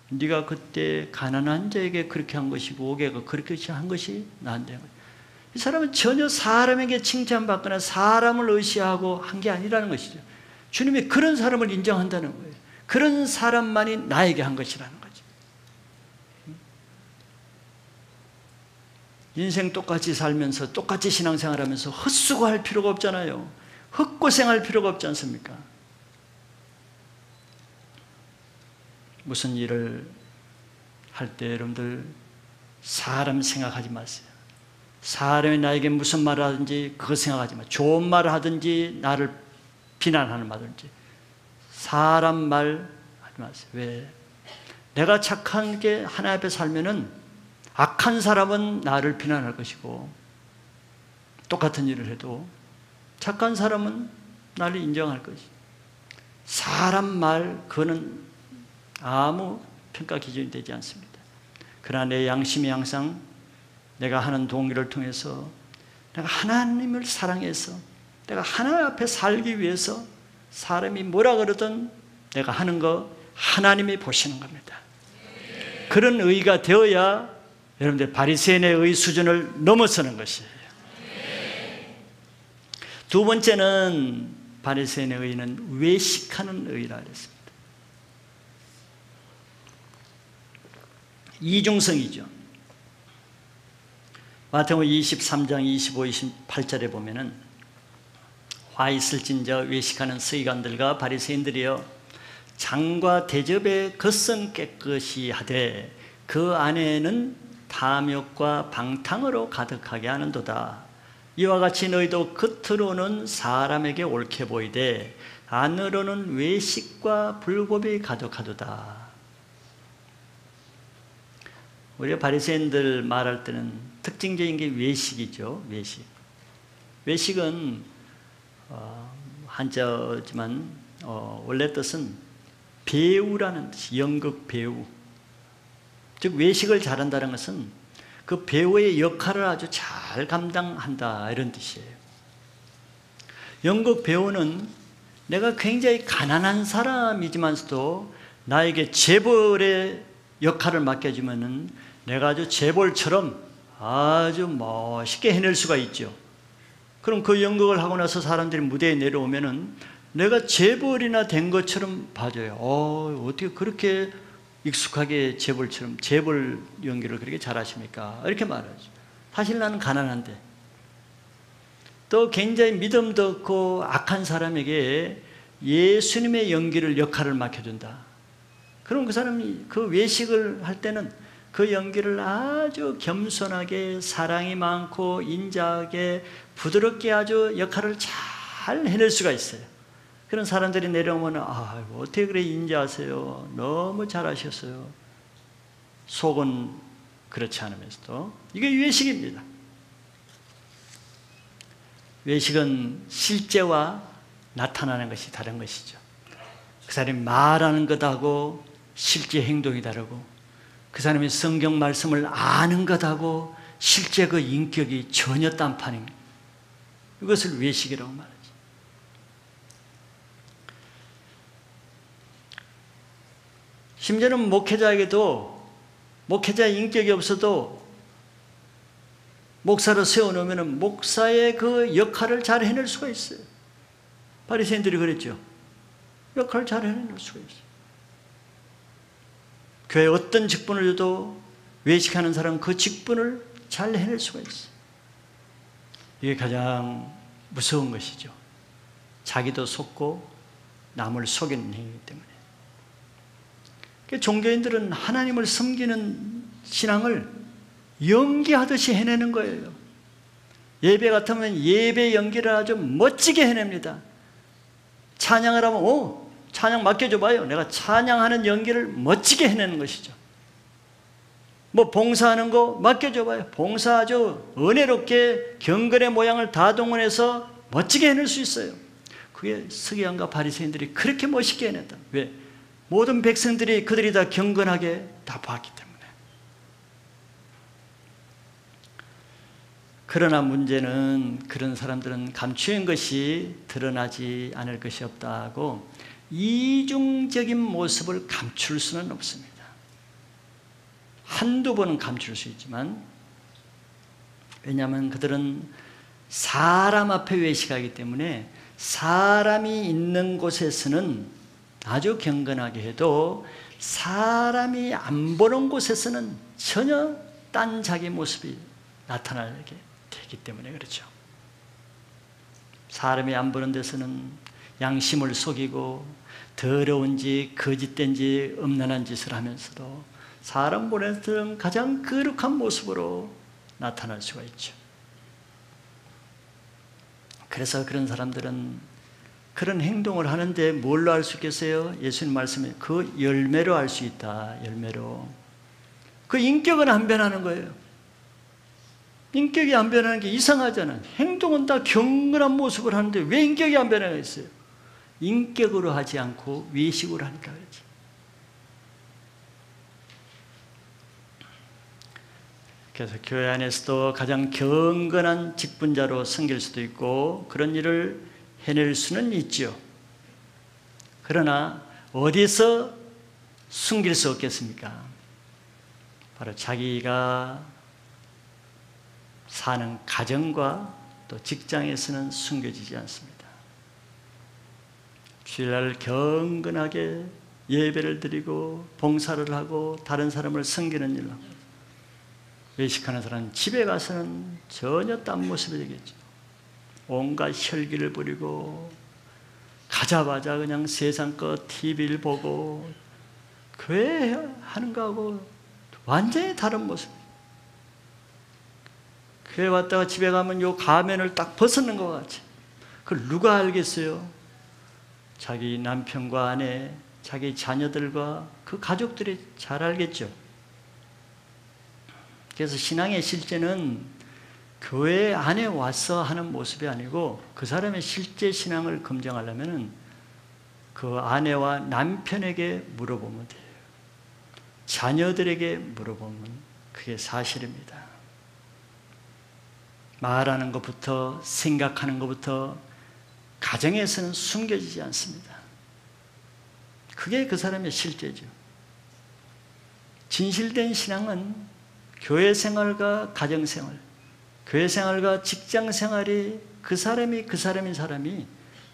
네가 그때 가난한 자에게 그렇게 한 것이고 옥에가 그렇게 한 것이 나한테 이 사람은 전혀 사람에게 칭찬받거나 사람을 의시하고 한 게 아니라는 것이죠. 주님이 그런 사람을 인정한다는 거예요. 그런 사람만이 나에게 한 것이라는 거죠. 인생 똑같이 살면서 똑같이 신앙생활 하면서 헛수고할 필요가 없잖아요. 헛고생할 필요가 없지 않습니까? 무슨 일을 할 때 여러분들 사람 생각하지 마세요. 사람이 나에게 무슨 말을 하든지 그거 생각하지 마. 좋은 말을 하든지 나를 비난하는 말든지 사람 말 하지 마세요. 왜? 내가 착한 게 하나 앞에 살면은 악한 사람은 나를 비난할 것이고 똑같은 일을 해도 착한 사람은 나를 인정할 것이. 사람 말 그거는 아무 평가 기준이 되지 않습니다. 그러나 내 양심이 항상 내가 하는 동기를 통해서 내가 하나님을 사랑해서 내가 하나님 앞에 살기 위해서 사람이 뭐라 그러든 내가 하는 거 하나님이 보시는 겁니다. 그런 의가 되어야 여러분들 바리새인의 의 수준을 넘어서는 것이에요. 두 번째는 바리새인의 의는 외식하는 의라 그랬습니다. 이중성이죠. 마태복음 23장 25, 28절에 보면은 화 있을진저 외식하는 서기관들과 바리새인들이여 장과 대접에 겉성 깨끗이 하되 그 안에는 탐욕과 방탕으로 가득하게 하는도다. 이와 같이 너희도 겉으로는 사람에게 옳게 보이되 안으로는 외식과 불법이 가득하도다. 우리가 바리새인들 말할 때는 특징적인 게 외식이죠. 외식. 외식은 어, 한자지만 어, 원래 뜻은 배우라는 뜻이 연극 배우. 즉 외식을 잘한다는 것은 그 배우의 역할을 아주 잘 감당한다 이런 뜻이에요. 연극 배우는 내가 굉장히 가난한 사람이지만서도 나에게 재벌의 역할을 맡겨주면은 내가 아주 재벌처럼 아주 멋있게 해낼 수가 있죠. 그럼 그 연극을 하고 나서 사람들이 무대에 내려오면은 내가 재벌이나 된 것처럼 봐줘요. 어, 어떻게 그렇게 익숙하게 재벌처럼 재벌 연기를 그렇게 잘하십니까? 이렇게 말하죠. 사실 나는 가난한데 또 굉장히 믿음도 없고 악한 사람에게 예수님의 연기를 역할을 맡겨준다. 그럼 그 사람이 그 외식을 할 때는 그 연기를 아주 겸손하게 사랑이 많고 인자하게 부드럽게 아주 역할을 잘 해낼 수가 있어요. 그런 사람들이 내려오면 아 어떻게 그래 인자하세요. 너무 잘하셨어요. 속은 그렇지 않으면서도 이게 외식입니다. 외식은 실제와 나타나는 것이 다른 것이죠. 그 사람이 말하는 것하고 실제 행동이 다르고 그 사람이 성경 말씀을 아는 것하고 실제 그 인격이 전혀 딴판인 이것을 외식이라고 말하죠. 심지어는 목회자에게도 목회자의 인격이 없어도 목사로 세워놓으면 목사의 그 역할을 잘 해낼 수가 있어요. 바리새인들이 그랬죠. 역할을 잘 해낼 수가 있어요. 교회 어떤 직분을 줘도 외식하는 사람은 그 직분을 잘 해낼 수가 있어요. 이게 가장 무서운 것이죠. 자기도 속고 남을 속이는 행위이기 때문에. 그러니까 종교인들은 하나님을 섬기는 신앙을 연기하듯이 해내는 거예요. 예배 같으면 예배 연기를 아주 멋지게 해냅니다. 찬양을 하면, 오, 찬양 맡겨줘봐요. 내가 찬양하는 연기를 멋지게 해내는 것이죠. 뭐 봉사하는 거 맡겨줘봐요. 봉사 아주 은혜롭게 경건의 모양을 다 동원해서 멋지게 해낼 수 있어요. 그게 서기관과 바리새인들이 그렇게 멋있게 해냈다. 왜? 모든 백성들이 그들이 다 경건하게 다 봤기 때문에. 그러나 문제는 그런 사람들은 감추인 것이 드러나지 않을 것이 없다고 이중적인 모습을 감출 수는 없습니다. 한두 번은 감출 수 있지만 왜냐하면 그들은 사람 앞에 외식하기 때문에 사람이 있는 곳에서는 아주 경건하게 해도 사람이 안 보는 곳에서는 전혀 딴 자기 모습이 나타나게 되기 때문에 그렇죠. 사람이 안 보는 데서는 양심을 속이고 더러운지 거짓된지 음란한 짓을 하면서도 사람 보는 데는 가장 거룩한 모습으로 나타날 수가 있죠. 그래서 그런 사람들은 그런 행동을 하는데 뭘로 알 수 있겠어요? 예수님 말씀에 그 열매로 알 수 있다. 열매로. 그 인격은 안 변하는 거예요. 인격이 안 변하는 게 이상하잖아요. 행동은 다 경건한 모습을 하는데 왜 인격이 안 변하겠어요? 인격으로 하지 않고 외식으로 하니까 그렇지. 그래서 교회 안에서도 가장 경건한 직분자로 섬길 수도 있고 그런 일을 해낼 수는 있죠. 그러나 어디서 숨길 수 없겠습니까? 바로 자기가 사는 가정과 또 직장에서는 숨겨지지 않습니다. 주일날 경건하게 예배를 드리고 봉사를 하고 다른 사람을 섬기는 하고 외식하는 사람은 집에 가서는 전혀 딴 모습이 되겠죠. 온갖 혈기를 부리고 가자마자 그냥 세상 것 TV를 보고 교회 하는 거하고 완전히 다른 모습. 교회 왔다가 집에 가면 요 가면을 딱 벗었는 것 같이. 그걸 누가 알겠어요? 자기 남편과 아내, 자기 자녀들과 그 가족들이 잘 알겠죠. 그래서 신앙의 실제는 교회 안에 와서 하는 모습이 아니고 그 사람의 실제 신앙을 검증하려면 그 아내와 남편에게 물어보면 돼요. 자녀들에게 물어보면 그게 사실입니다. 말하는 것부터 생각하는 것부터 가정에서는 숨겨지지 않습니다. 그게 그 사람의 실제죠. 진실된 신앙은 교회 생활과 가정 생활, 교회 생활과 직장 생활이 그 사람이 그 사람인 사람이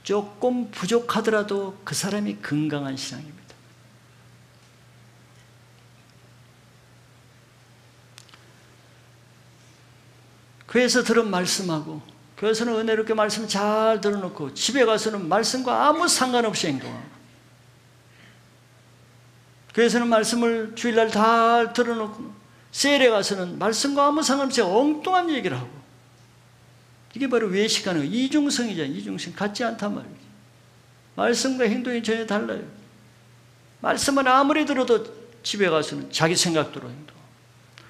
조금 부족하더라도 그 사람이 건강한 신앙입니다. 교회에서 들은 말씀하고 교회에서는 은혜롭게 말씀 잘 들어놓고 집에 가서는 말씀과 아무 상관없이 행동하고 교회에서는 말씀을 주일날 다 들어놓고 세일에 가서는 말씀과 아무 상관없이 엉뚱한 얘기를 하고 이게 바로 외식하는 이중성이잖아요. 이중성 같지 않단 말이죠. 말씀과 행동이 전혀 달라요. 말씀은 아무리 들어도 집에 가서는 자기 생각대로 행동.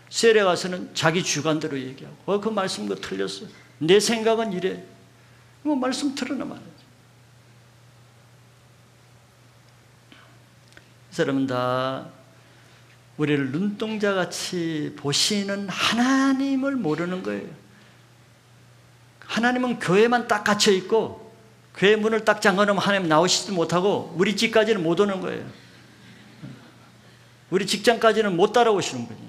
세례 가서는 자기 주관대로 얘기하고 어, 그 말씀 그 틀렸어. 내 생각은 이래. 뭐 말씀 틀어나 말이지. 이 사람은 다 우리를 눈동자같이 보시는 하나님을 모르는 거예요. 하나님은 교회만 딱 갇혀 있고 교회 문을 딱 잠궈놓으면 하나님 나오시지도 못하고 우리 집까지는 못 오는 거예요. 우리 직장까지는 못 따라오시는 거지.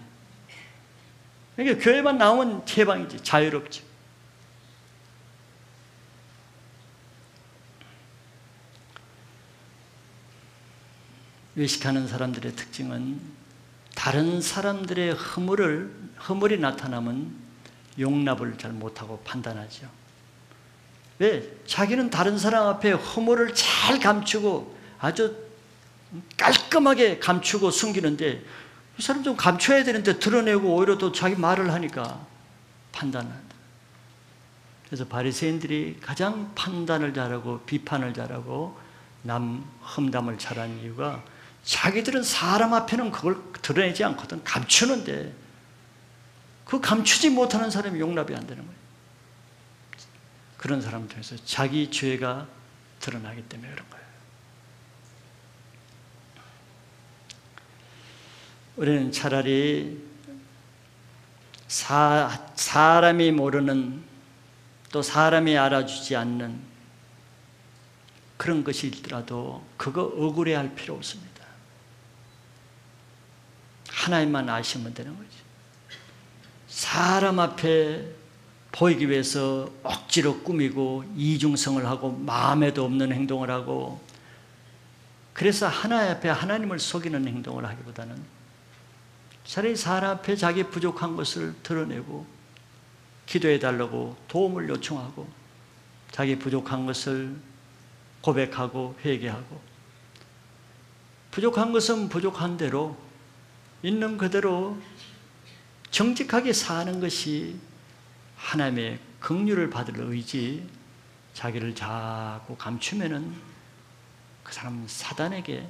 그러니까 교회만 나오면 해방이지. 자유롭지. 외식하는 사람들의 특징은 다른 사람들의 허물을 허물이 나타나면 용납을 잘 못하고 판단하죠. 왜? 자기는 다른 사람 앞에 허물을 잘 감추고 아주 깔끔하게 감추고 숨기는데 이 사람 좀 감춰야 되는데 드러내고 오히려 또 자기 말을 하니까 판단한다. 그래서 바리새인들이 가장 판단을 잘하고 비판을 잘하고 남 험담을 잘하는 이유가 자기들은 사람 앞에는 그걸 드러내지 않거든. 감추는데 그 감추지 못하는 사람이 용납이 안 되는 거예요. 그런 사람들에서 자기 죄가 드러나기 때문에 그런 거예요. 우리는 차라리 사, 사람이 모르는 또 사람이 알아주지 않는 그런 것이더라도 그거 억울해 할 필요 없습니다. 하나님만 아시면 되는 거지. 사람 앞에 보이기 위해서 억지로 꾸미고 이중성을 하고 마음에도 없는 행동을 하고 그래서 하나님 앞에 하나님을 속이는 행동을 하기보다는 차라리 사람 앞에 자기 부족한 것을 드러내고 기도해 달라고 도움을 요청하고 자기 부족한 것을 고백하고 회개하고 부족한 것은 부족한 대로 있는 그대로 정직하게 사는 것이 하나님의 긍휼을 받을 의지 자기를 자꾸 감추면은 그 사람은 사단에게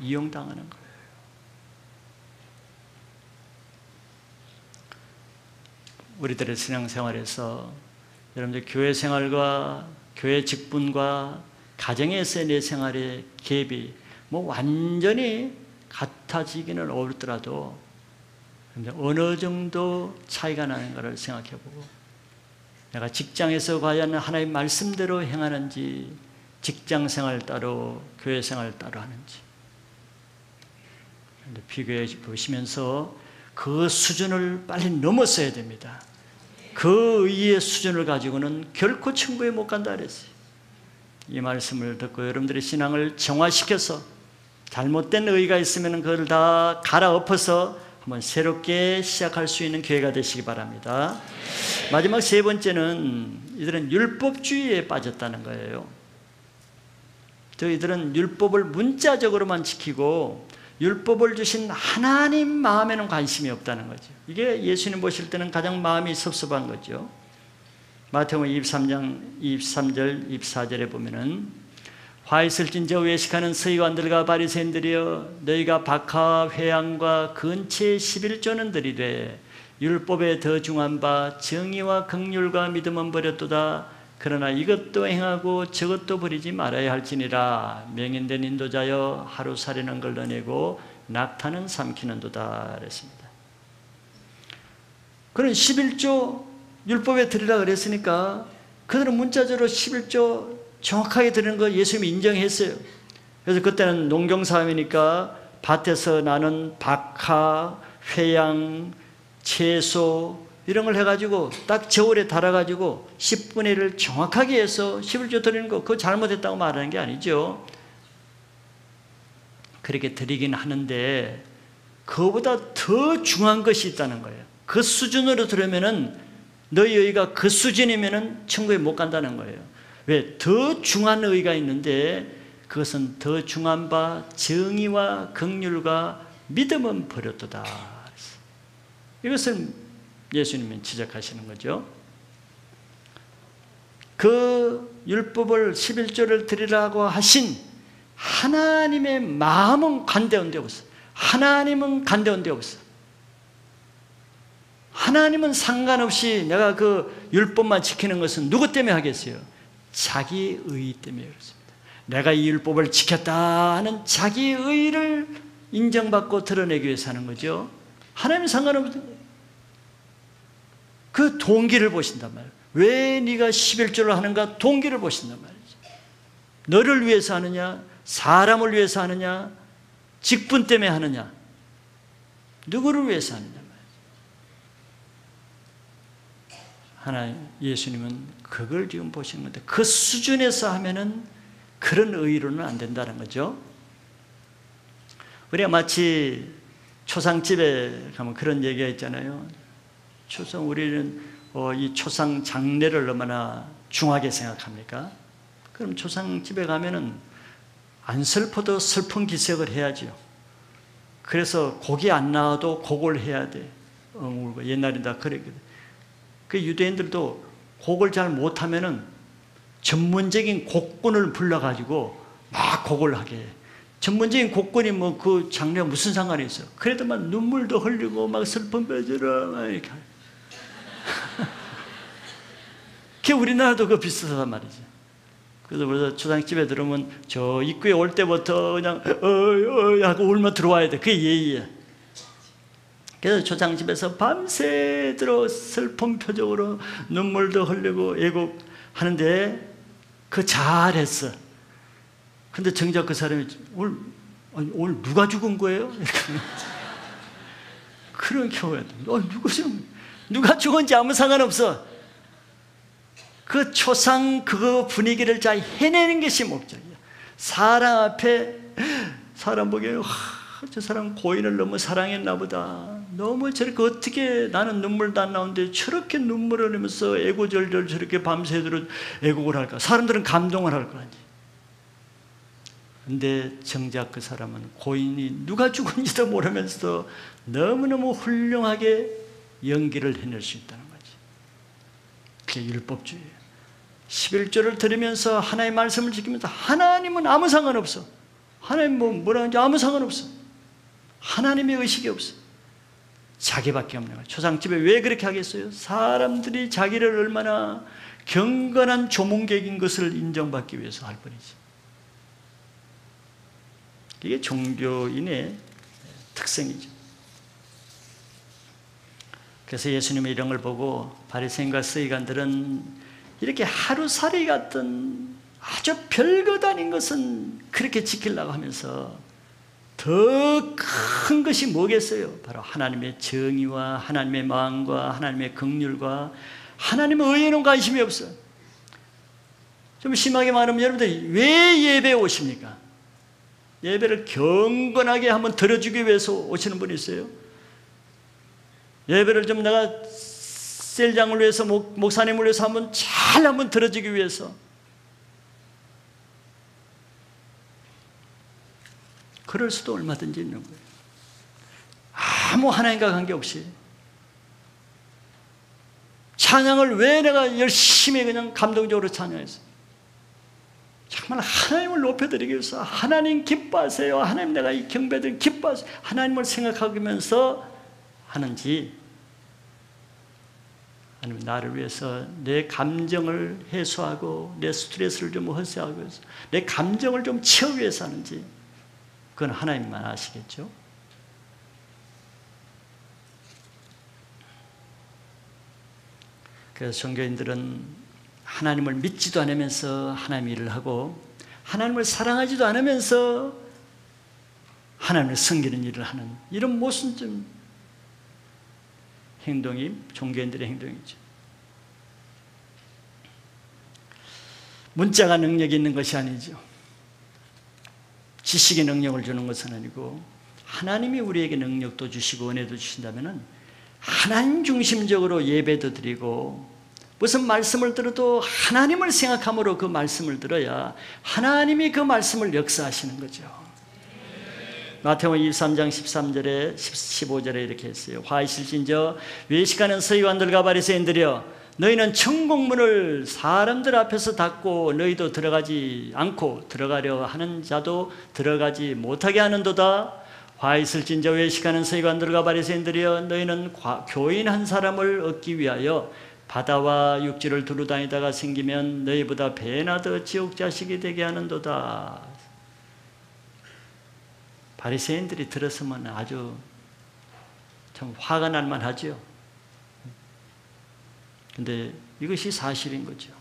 이용당하는 거예요. 우리들의 신앙생활에서 여러분들 교회 생활과 교회 직분과 가정에서의 내 생활의 갭이 뭐 완전히 같아지기는 어렵더라도 어느 정도 차이가 나는가를 생각해 보고 내가 직장에서 과연 하나님 말씀대로 행하는지 직장 생활 따로 교회 생활 따로 하는지 비교해 보시면서 그 수준을 빨리 넘었어야 됩니다. 그 의의 수준을 가지고는 결코 천국에 못 간다 그랬어요. 이 말씀을 듣고 여러분들의 신앙을 정화시켜서 잘못된 의가 있으면 그걸 다 갈아엎어서 한번 새롭게 시작할 수 있는 기회가 되시기 바랍니다. 마지막 세 번째는 이들은 율법주의에 빠졌다는 거예요. 저희들은 율법을 문자적으로만 지키고 율법을 주신 하나님 마음에는 관심이 없다는 거죠. 이게 예수님 보실 때는 가장 마음이 섭섭한 거죠. 마태복음 23장 23절 24절에 보면은 화 있을진저 외식하는 서기관들과 바리새인들이여 너희가 박하 회양과 근처에 11조는 들이되 율법에 더 중한 바 정의와 극률과 믿음은 버렸도다. 그러나 이것도 행하고 저것도 버리지 말아야 할지니라. 명인된 인도자여 하루 살이는 걸러내고 낙타는 삼키는도다. 그랬습니다. 그는 11조 율법에 드리라 그랬으니까 그들은 문자적으로 11조 정확하게 드리는 거 예수님이 인정했어요. 그래서 그때는 농경사회니까 밭에서 나는 박하, 회양, 채소 이런 걸 해가지고 딱 저울에 달아가지고 10분의 1을 정확하게 해서 11조 드리는 거 그거 잘못했다고 말하는 게 아니죠. 그렇게 드리긴 하는데 그보다 더 중요한 것이 있다는 거예요. 그 수준으로 들으면은 너희 의가 그 수준이면은 천국에 못 간다는 거예요. 왜? 더 중한 의가 있는데 그것은 더 중한 바 정의와 극률과 믿음은 버렸도다. 이것을 예수님은 지적하시는 거죠. 그 율법을 11조를 드리라고 하신 하나님의 마음은 간대한 데 없어. 하나님은 간대한 데 없어. 하나님은 상관없이 내가 그 율법만 지키는 것은 누구 때문에 하겠어요? 자기 의 때문에 그렇습니다. 내가 이 율법을 지켰다 하는 자기 의를 인정받고 드러내기 위해서 하는 거죠. 하나님 상관없이 그 동기를 보신단 말이에요. 왜 네가 11조를 하는가 동기를 보신단 말이죠. 너를 위해서 하느냐, 사람을 위해서 하느냐, 직분 때문에 하느냐, 누구를 위해서 하느냐. 하나님 예수님은 그걸 지금 보시는 건데 그 수준에서 하면은 그런 의로는 안 된다는 거죠. 우리가 마치 초상집에 가면 그런 얘기가 있잖아요. 초상 우리는 어, 이 초상 장례를 얼마나 중하게 생각합니까? 그럼 초상집에 가면은 안 슬퍼도 슬픈 기색을 해야죠. 그래서 곡이 안 나와도 곡을 해야 돼. 어, 옛날에 다 그랬거든. 그 유대인들도 곡을 잘 못하면은 전문적인 곡꾼을 불러가지고 막 곡을 하게 해. 전문적인 곡꾼이 뭐 그 장르가 무슨 상관이 있어? 그래도 막 눈물도 흘리고 막 슬픈 표정으로 막 이렇게. 그 우리나라도 그 비슷하단 말이지. 그래서 그래서 초상집에 들어오면 저 입구에 올 때부터 그냥 어어 하고 울며 들어와야 돼. 그게 예의야. 그래서 초상집에서 밤새도록 슬픈 표정으로 눈물도 흘리고 애곡하는데 그 잘했어. 근데 정작 그 사람이 오늘, 아니, 오늘 누가 죽은 거예요? 그런 경우에 어, 누구 좀 누가 죽은지 아무 상관없어. 그 초상 그 분위기를 잘 해내는 것이 목적이야. 사람 앞에 사람 보기에 저 사람 고인을 너무 사랑했나 보다. 너무 저렇게 어떻게 나는 눈물도 안 나오는데 저렇게 눈물을 흘리면서 애고절절 저렇게 밤새도록 애곡을 할까? 사람들은 감동을 할 거 아니지. 근데 정작 그 사람은 고인이 누가 죽은지도 모르면서 너무너무 훌륭하게 연기를 해낼 수 있다는 거지. 그게 율법주의예요. 11조를 들으면서 하나님의 말씀을 지키면서 하나님은 아무 상관없어. 하나님 뭐 뭐라 하는지 아무 상관없어. 하나님의 의식이 없어. 자기밖에 없는 거야. 초상집에 왜 그렇게 하겠어요? 사람들이 자기를 얼마나 경건한 조문객인 것을 인정받기 위해서 할 뿐이지. 이게 종교인의 특성이죠. 그래서 예수님이 이런 걸 보고 바리새인과 서기관들은 이렇게 하루살이 같은 아주 별것 아닌 것은 그렇게 지키려고 하면서 더 큰 것이 뭐겠어요? 바로 하나님의 정의와 하나님의 마음과 하나님의 긍휼과 하나님의 의에는 관심이 없어. 좀 심하게 말하면 여러분들이 왜 예배 오십니까? 예배를 경건하게 한번 들어주기 위해서 오시는 분이 있어요. 예배를 좀 내가 셀장을 위해서 목, 목사님을 위해서 한번 잘 한번 들어주기 위해서 그럴 수도 얼마든지 있는 거예요. 아무 하나님과 관계없이 찬양을 왜 내가 열심히 그냥 감동적으로 찬양했어? 정말 하나님을 높여드리기 위해서 하나님 기뻐하세요. 하나님 내가 이 경배들 기뻐하세요. 하나님을 생각하면서 하는지 아니면 나를 위해서 내 감정을 해소하고 내 스트레스를 좀 위해서 내 감정을 좀 채우기 위해서 하는지 그건 하나님만 아시겠죠. 그래서 종교인들은 하나님을 믿지도 않으면서 하나님 일을 하고 하나님을 사랑하지도 않으면서 하나님을 섬기는 일을 하는 이런 모순점 행동이 종교인들의 행동이죠. 문자가 능력이 있는 것이 아니죠. 지식의 능력을 주는 것은 아니고 하나님이 우리에게 능력도 주시고 은혜도 주신다면 하나님 중심적으로 예배도 드리고 무슨 말씀을 들어도 하나님을 생각함으로 그 말씀을 들어야 하나님이 그 말씀을 역사하시는 거죠. 마태복음 23장 13절에 15절에 이렇게 했어요. 화 있을진저 외식하는 서기관들과 바리새인들이여 너희는 천국문을 사람들 앞에서 닫고 너희도 들어가지 않고 들어가려 하는 자도 들어가지 못하게 하는도다. 화 있을진저 외식하는 서기관들과 바리새인들이여 너희는 교인 한 사람을 얻기 위하여 바다와 육지를 두루 다니다가 생기면 너희보다 배나 더 지옥 자식이 되게 하는도다. 바리새인들이 들었으면 아주 참 화가 날 만하죠. 근데 이것이 사실인 거죠.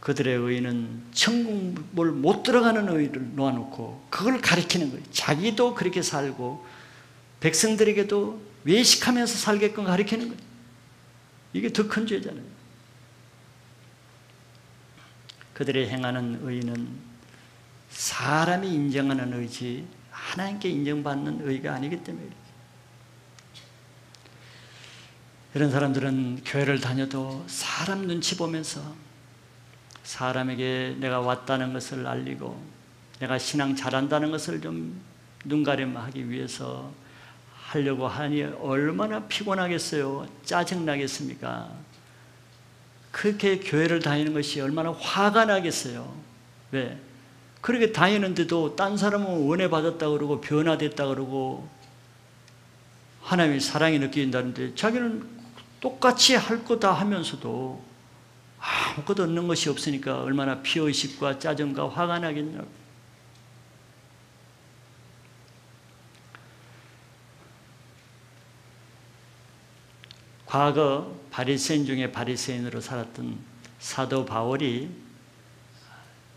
그들의 의는 천국을 못 들어가는 의를 놓아놓고 그걸 가리키는 거예요. 자기도 그렇게 살고 백성들에게도 외식하면서 살게끔 가리키는 거예요. 이게 더 큰 죄잖아요. 그들의 행하는 의는 사람이 인정하는 의지, 하나님께 인정받는 의가 아니기 때문에 이런 사람들은 교회를 다녀도 사람 눈치 보면서 사람에게 내가 왔다는 것을 알리고 내가 신앙 잘한다는 것을 좀 눈가림하기 위해서 하려고 하니 얼마나 피곤하겠어요. 짜증나겠습니까? 그렇게 교회를 다니는 것이 얼마나 화가 나겠어요. 왜? 그렇게 다니는데도 딴 사람은 원해 받았다 그러고 변화됐다 그러고 하나님의 사랑이 느껴진다는데 자기는 똑같이 할 거다 하면서도 아무것도 얻는 것이 없으니까 얼마나 피의식과 짜증과 화가 나겠냐고. 과거 바리새인 중에 바리새인으로 살았던 사도 바울이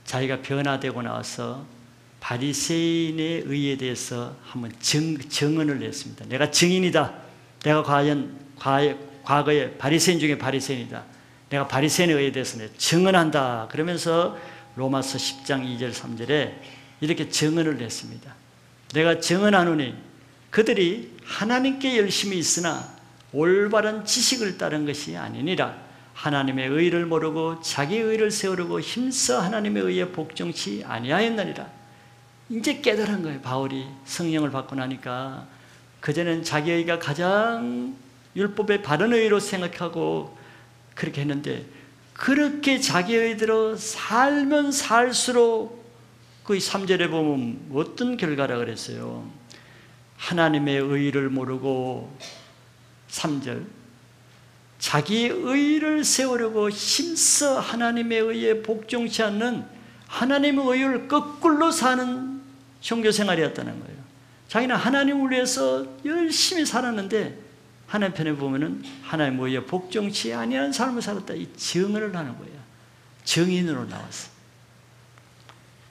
자기가 변화되고 나서 바리새인의 의에 대해서 한번 정, 정언을 냈습니다. 내가 증인이다. 내가 과연 과, 거에 바리새인 중에 바리새인이다. 내가 바리새인의 의에 대해서 증언한다. 그러면서 로마서 10장 2절 3절에 이렇게 정언을 냈습니다. 내가 정언하노니 그들이 하나님께 열심히 있으나 올바른 지식을 따른 것이 아니니라. 하나님의 의를 모르고 자기 의를 세우려고 힘써 하나님의 의에 복종치 아니하였느니라. 이제 깨달은 거예요. 바울이 성령을 받고 나니까 그전엔 자기 의가 가장 율법의 바른 의로 생각하고 그렇게 했는데 그렇게 자기 의대로 살면 살수록 그 3절에 보면 어떤 결과라 그랬어요. 하나님의 의를 모르고 3절 자기 의를 세우려고 힘써 하나님의 의에 복종치 않는 하나님의 의를 거꾸로 사는 종교 생활이었다는 거예요. 자기는 하나님을 위해서 열심히 살았는데 하나님 편에 보면은 하나님 의에 복종치 아니하는 삶을 살았다. 이 증언을 하는 거예요. 증인으로 나왔어.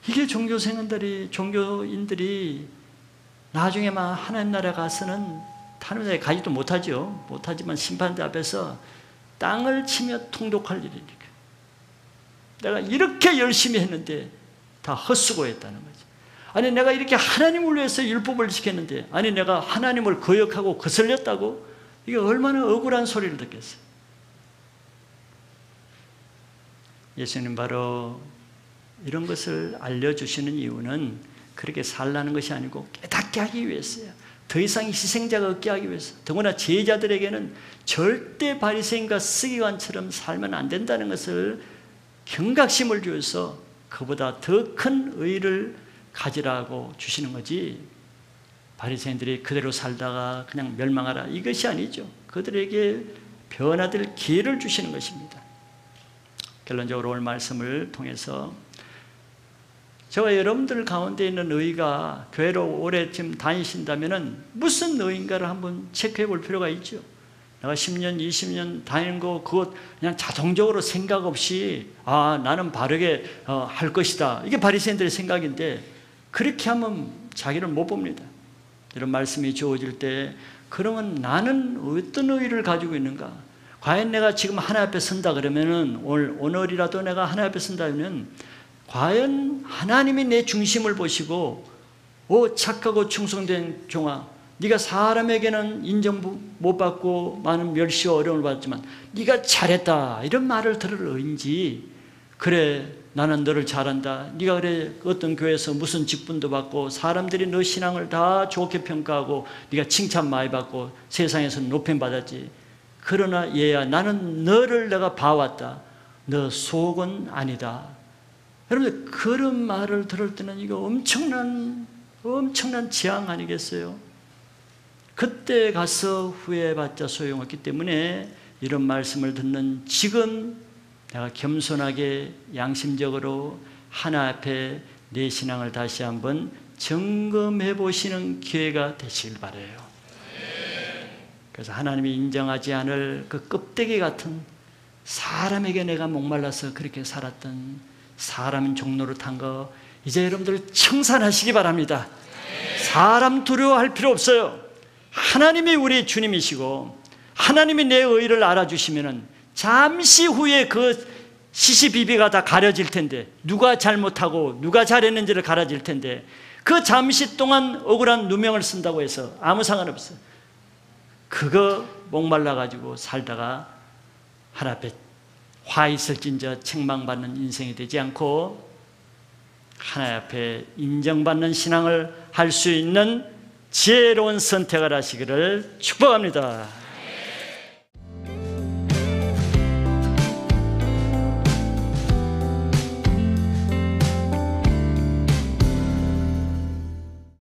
이게 종교 생활들이 종교인들이 나중에 막 하나님 나라 가서는 하늘에 가지도 못하죠. 못하지만 심판대 앞에서 땅을 치며 통독할 일이니까. 내가 이렇게 열심히 했는데 다 헛수고했다는 거지. 아니 내가 이렇게 하나님을 위해서 율법을 지켰는데 아니 내가 하나님을 거역하고 거슬렸다고 이게 얼마나 억울한 소리를 듣겠어요. 예수님 바로 이런 것을 알려주시는 이유는 그렇게 살라는 것이 아니고 깨닫게 하기 위해서요. 더 이상 희생자가 없게 하기 위해서 더구나 제자들에게는 절대 바리새인과 스기관처럼 살면 안 된다는 것을 경각심을 주어서 그보다 더 큰 의를 가지라고 주시는 거지 바리새인들이 그대로 살다가 그냥 멸망하라 이것이 아니죠. 그들에게 변화될 기회를 주시는 것입니다. 결론적으로 오늘 말씀을 통해서 저와 여러분들 가운데 있는 의가 교회로 오래 지금 다니신다면 무슨 의인가를 한번 체크해 볼 필요가 있죠. 내가 10년, 20년 다니는 거 그것 그냥 자동적으로 생각 없이 아 나는 바르게 어, 할 것이다. 이게 바리새인들의 생각인데 그렇게 하면 자기를 못 봅니다. 이런 말씀이 주어질 때 그러면 나는 어떤 의의를 가지고 있는가? 과연 내가 지금 하나 앞에 선다 그러면은 오늘 오늘이라도 내가 하나 앞에 선다면 과연 하나님이 내 중심을 보시고 오 착하고 충성된 종아 네가 사람에게는 인정 못 받고 많은 멸시와 어려움을 받았지만 네가 잘했다 이런 말을 들을 의인지 그래 나는 너를 잘한다. 네가 그래 어떤 교회에서 무슨 직분도 받고 사람들이 너 신앙을 다 좋게 평가하고 네가 칭찬 많이 받고 세상에서 높임 받았지. 그러나 얘야 나는 너를 내가 봐왔다. 너 속은 아니다. 여러분들 그런 말을 들을 때는 이거 엄청난 엄청난 재앙 아니겠어요? 그때 가서 후회받자 소용없기 때문에 이런 말씀을 듣는 지금 내가 겸손하게 양심적으로 하나 앞에 내 신앙을 다시 한번 점검해 보시는 기회가 되시길 바래요. 그래서 하나님이 인정하지 않을 그 껍데기 같은 사람에게 내가 목말라서 그렇게 살았던 사람 종로를 탄 거 이제 여러분들 청산하시기 바랍니다. 사람 두려워할 필요 없어요. 하나님이 우리 주님이시고 하나님이 내 의를 알아주시면은 잠시 후에 그 시시비비가 다 가려질 텐데 누가 잘못하고 누가 잘했는지를 가려질 텐데 그 잠시 동안 억울한 누명을 쓴다고 해서 아무 상관없어. 그거 목말라 가지고 살다가 하나 앞에 화 있을진저 책망받는 인생이 되지 않고 하나님 앞에 인정받는 신앙을 할 수 있는 지혜로운 선택을 하시기를 축복합니다.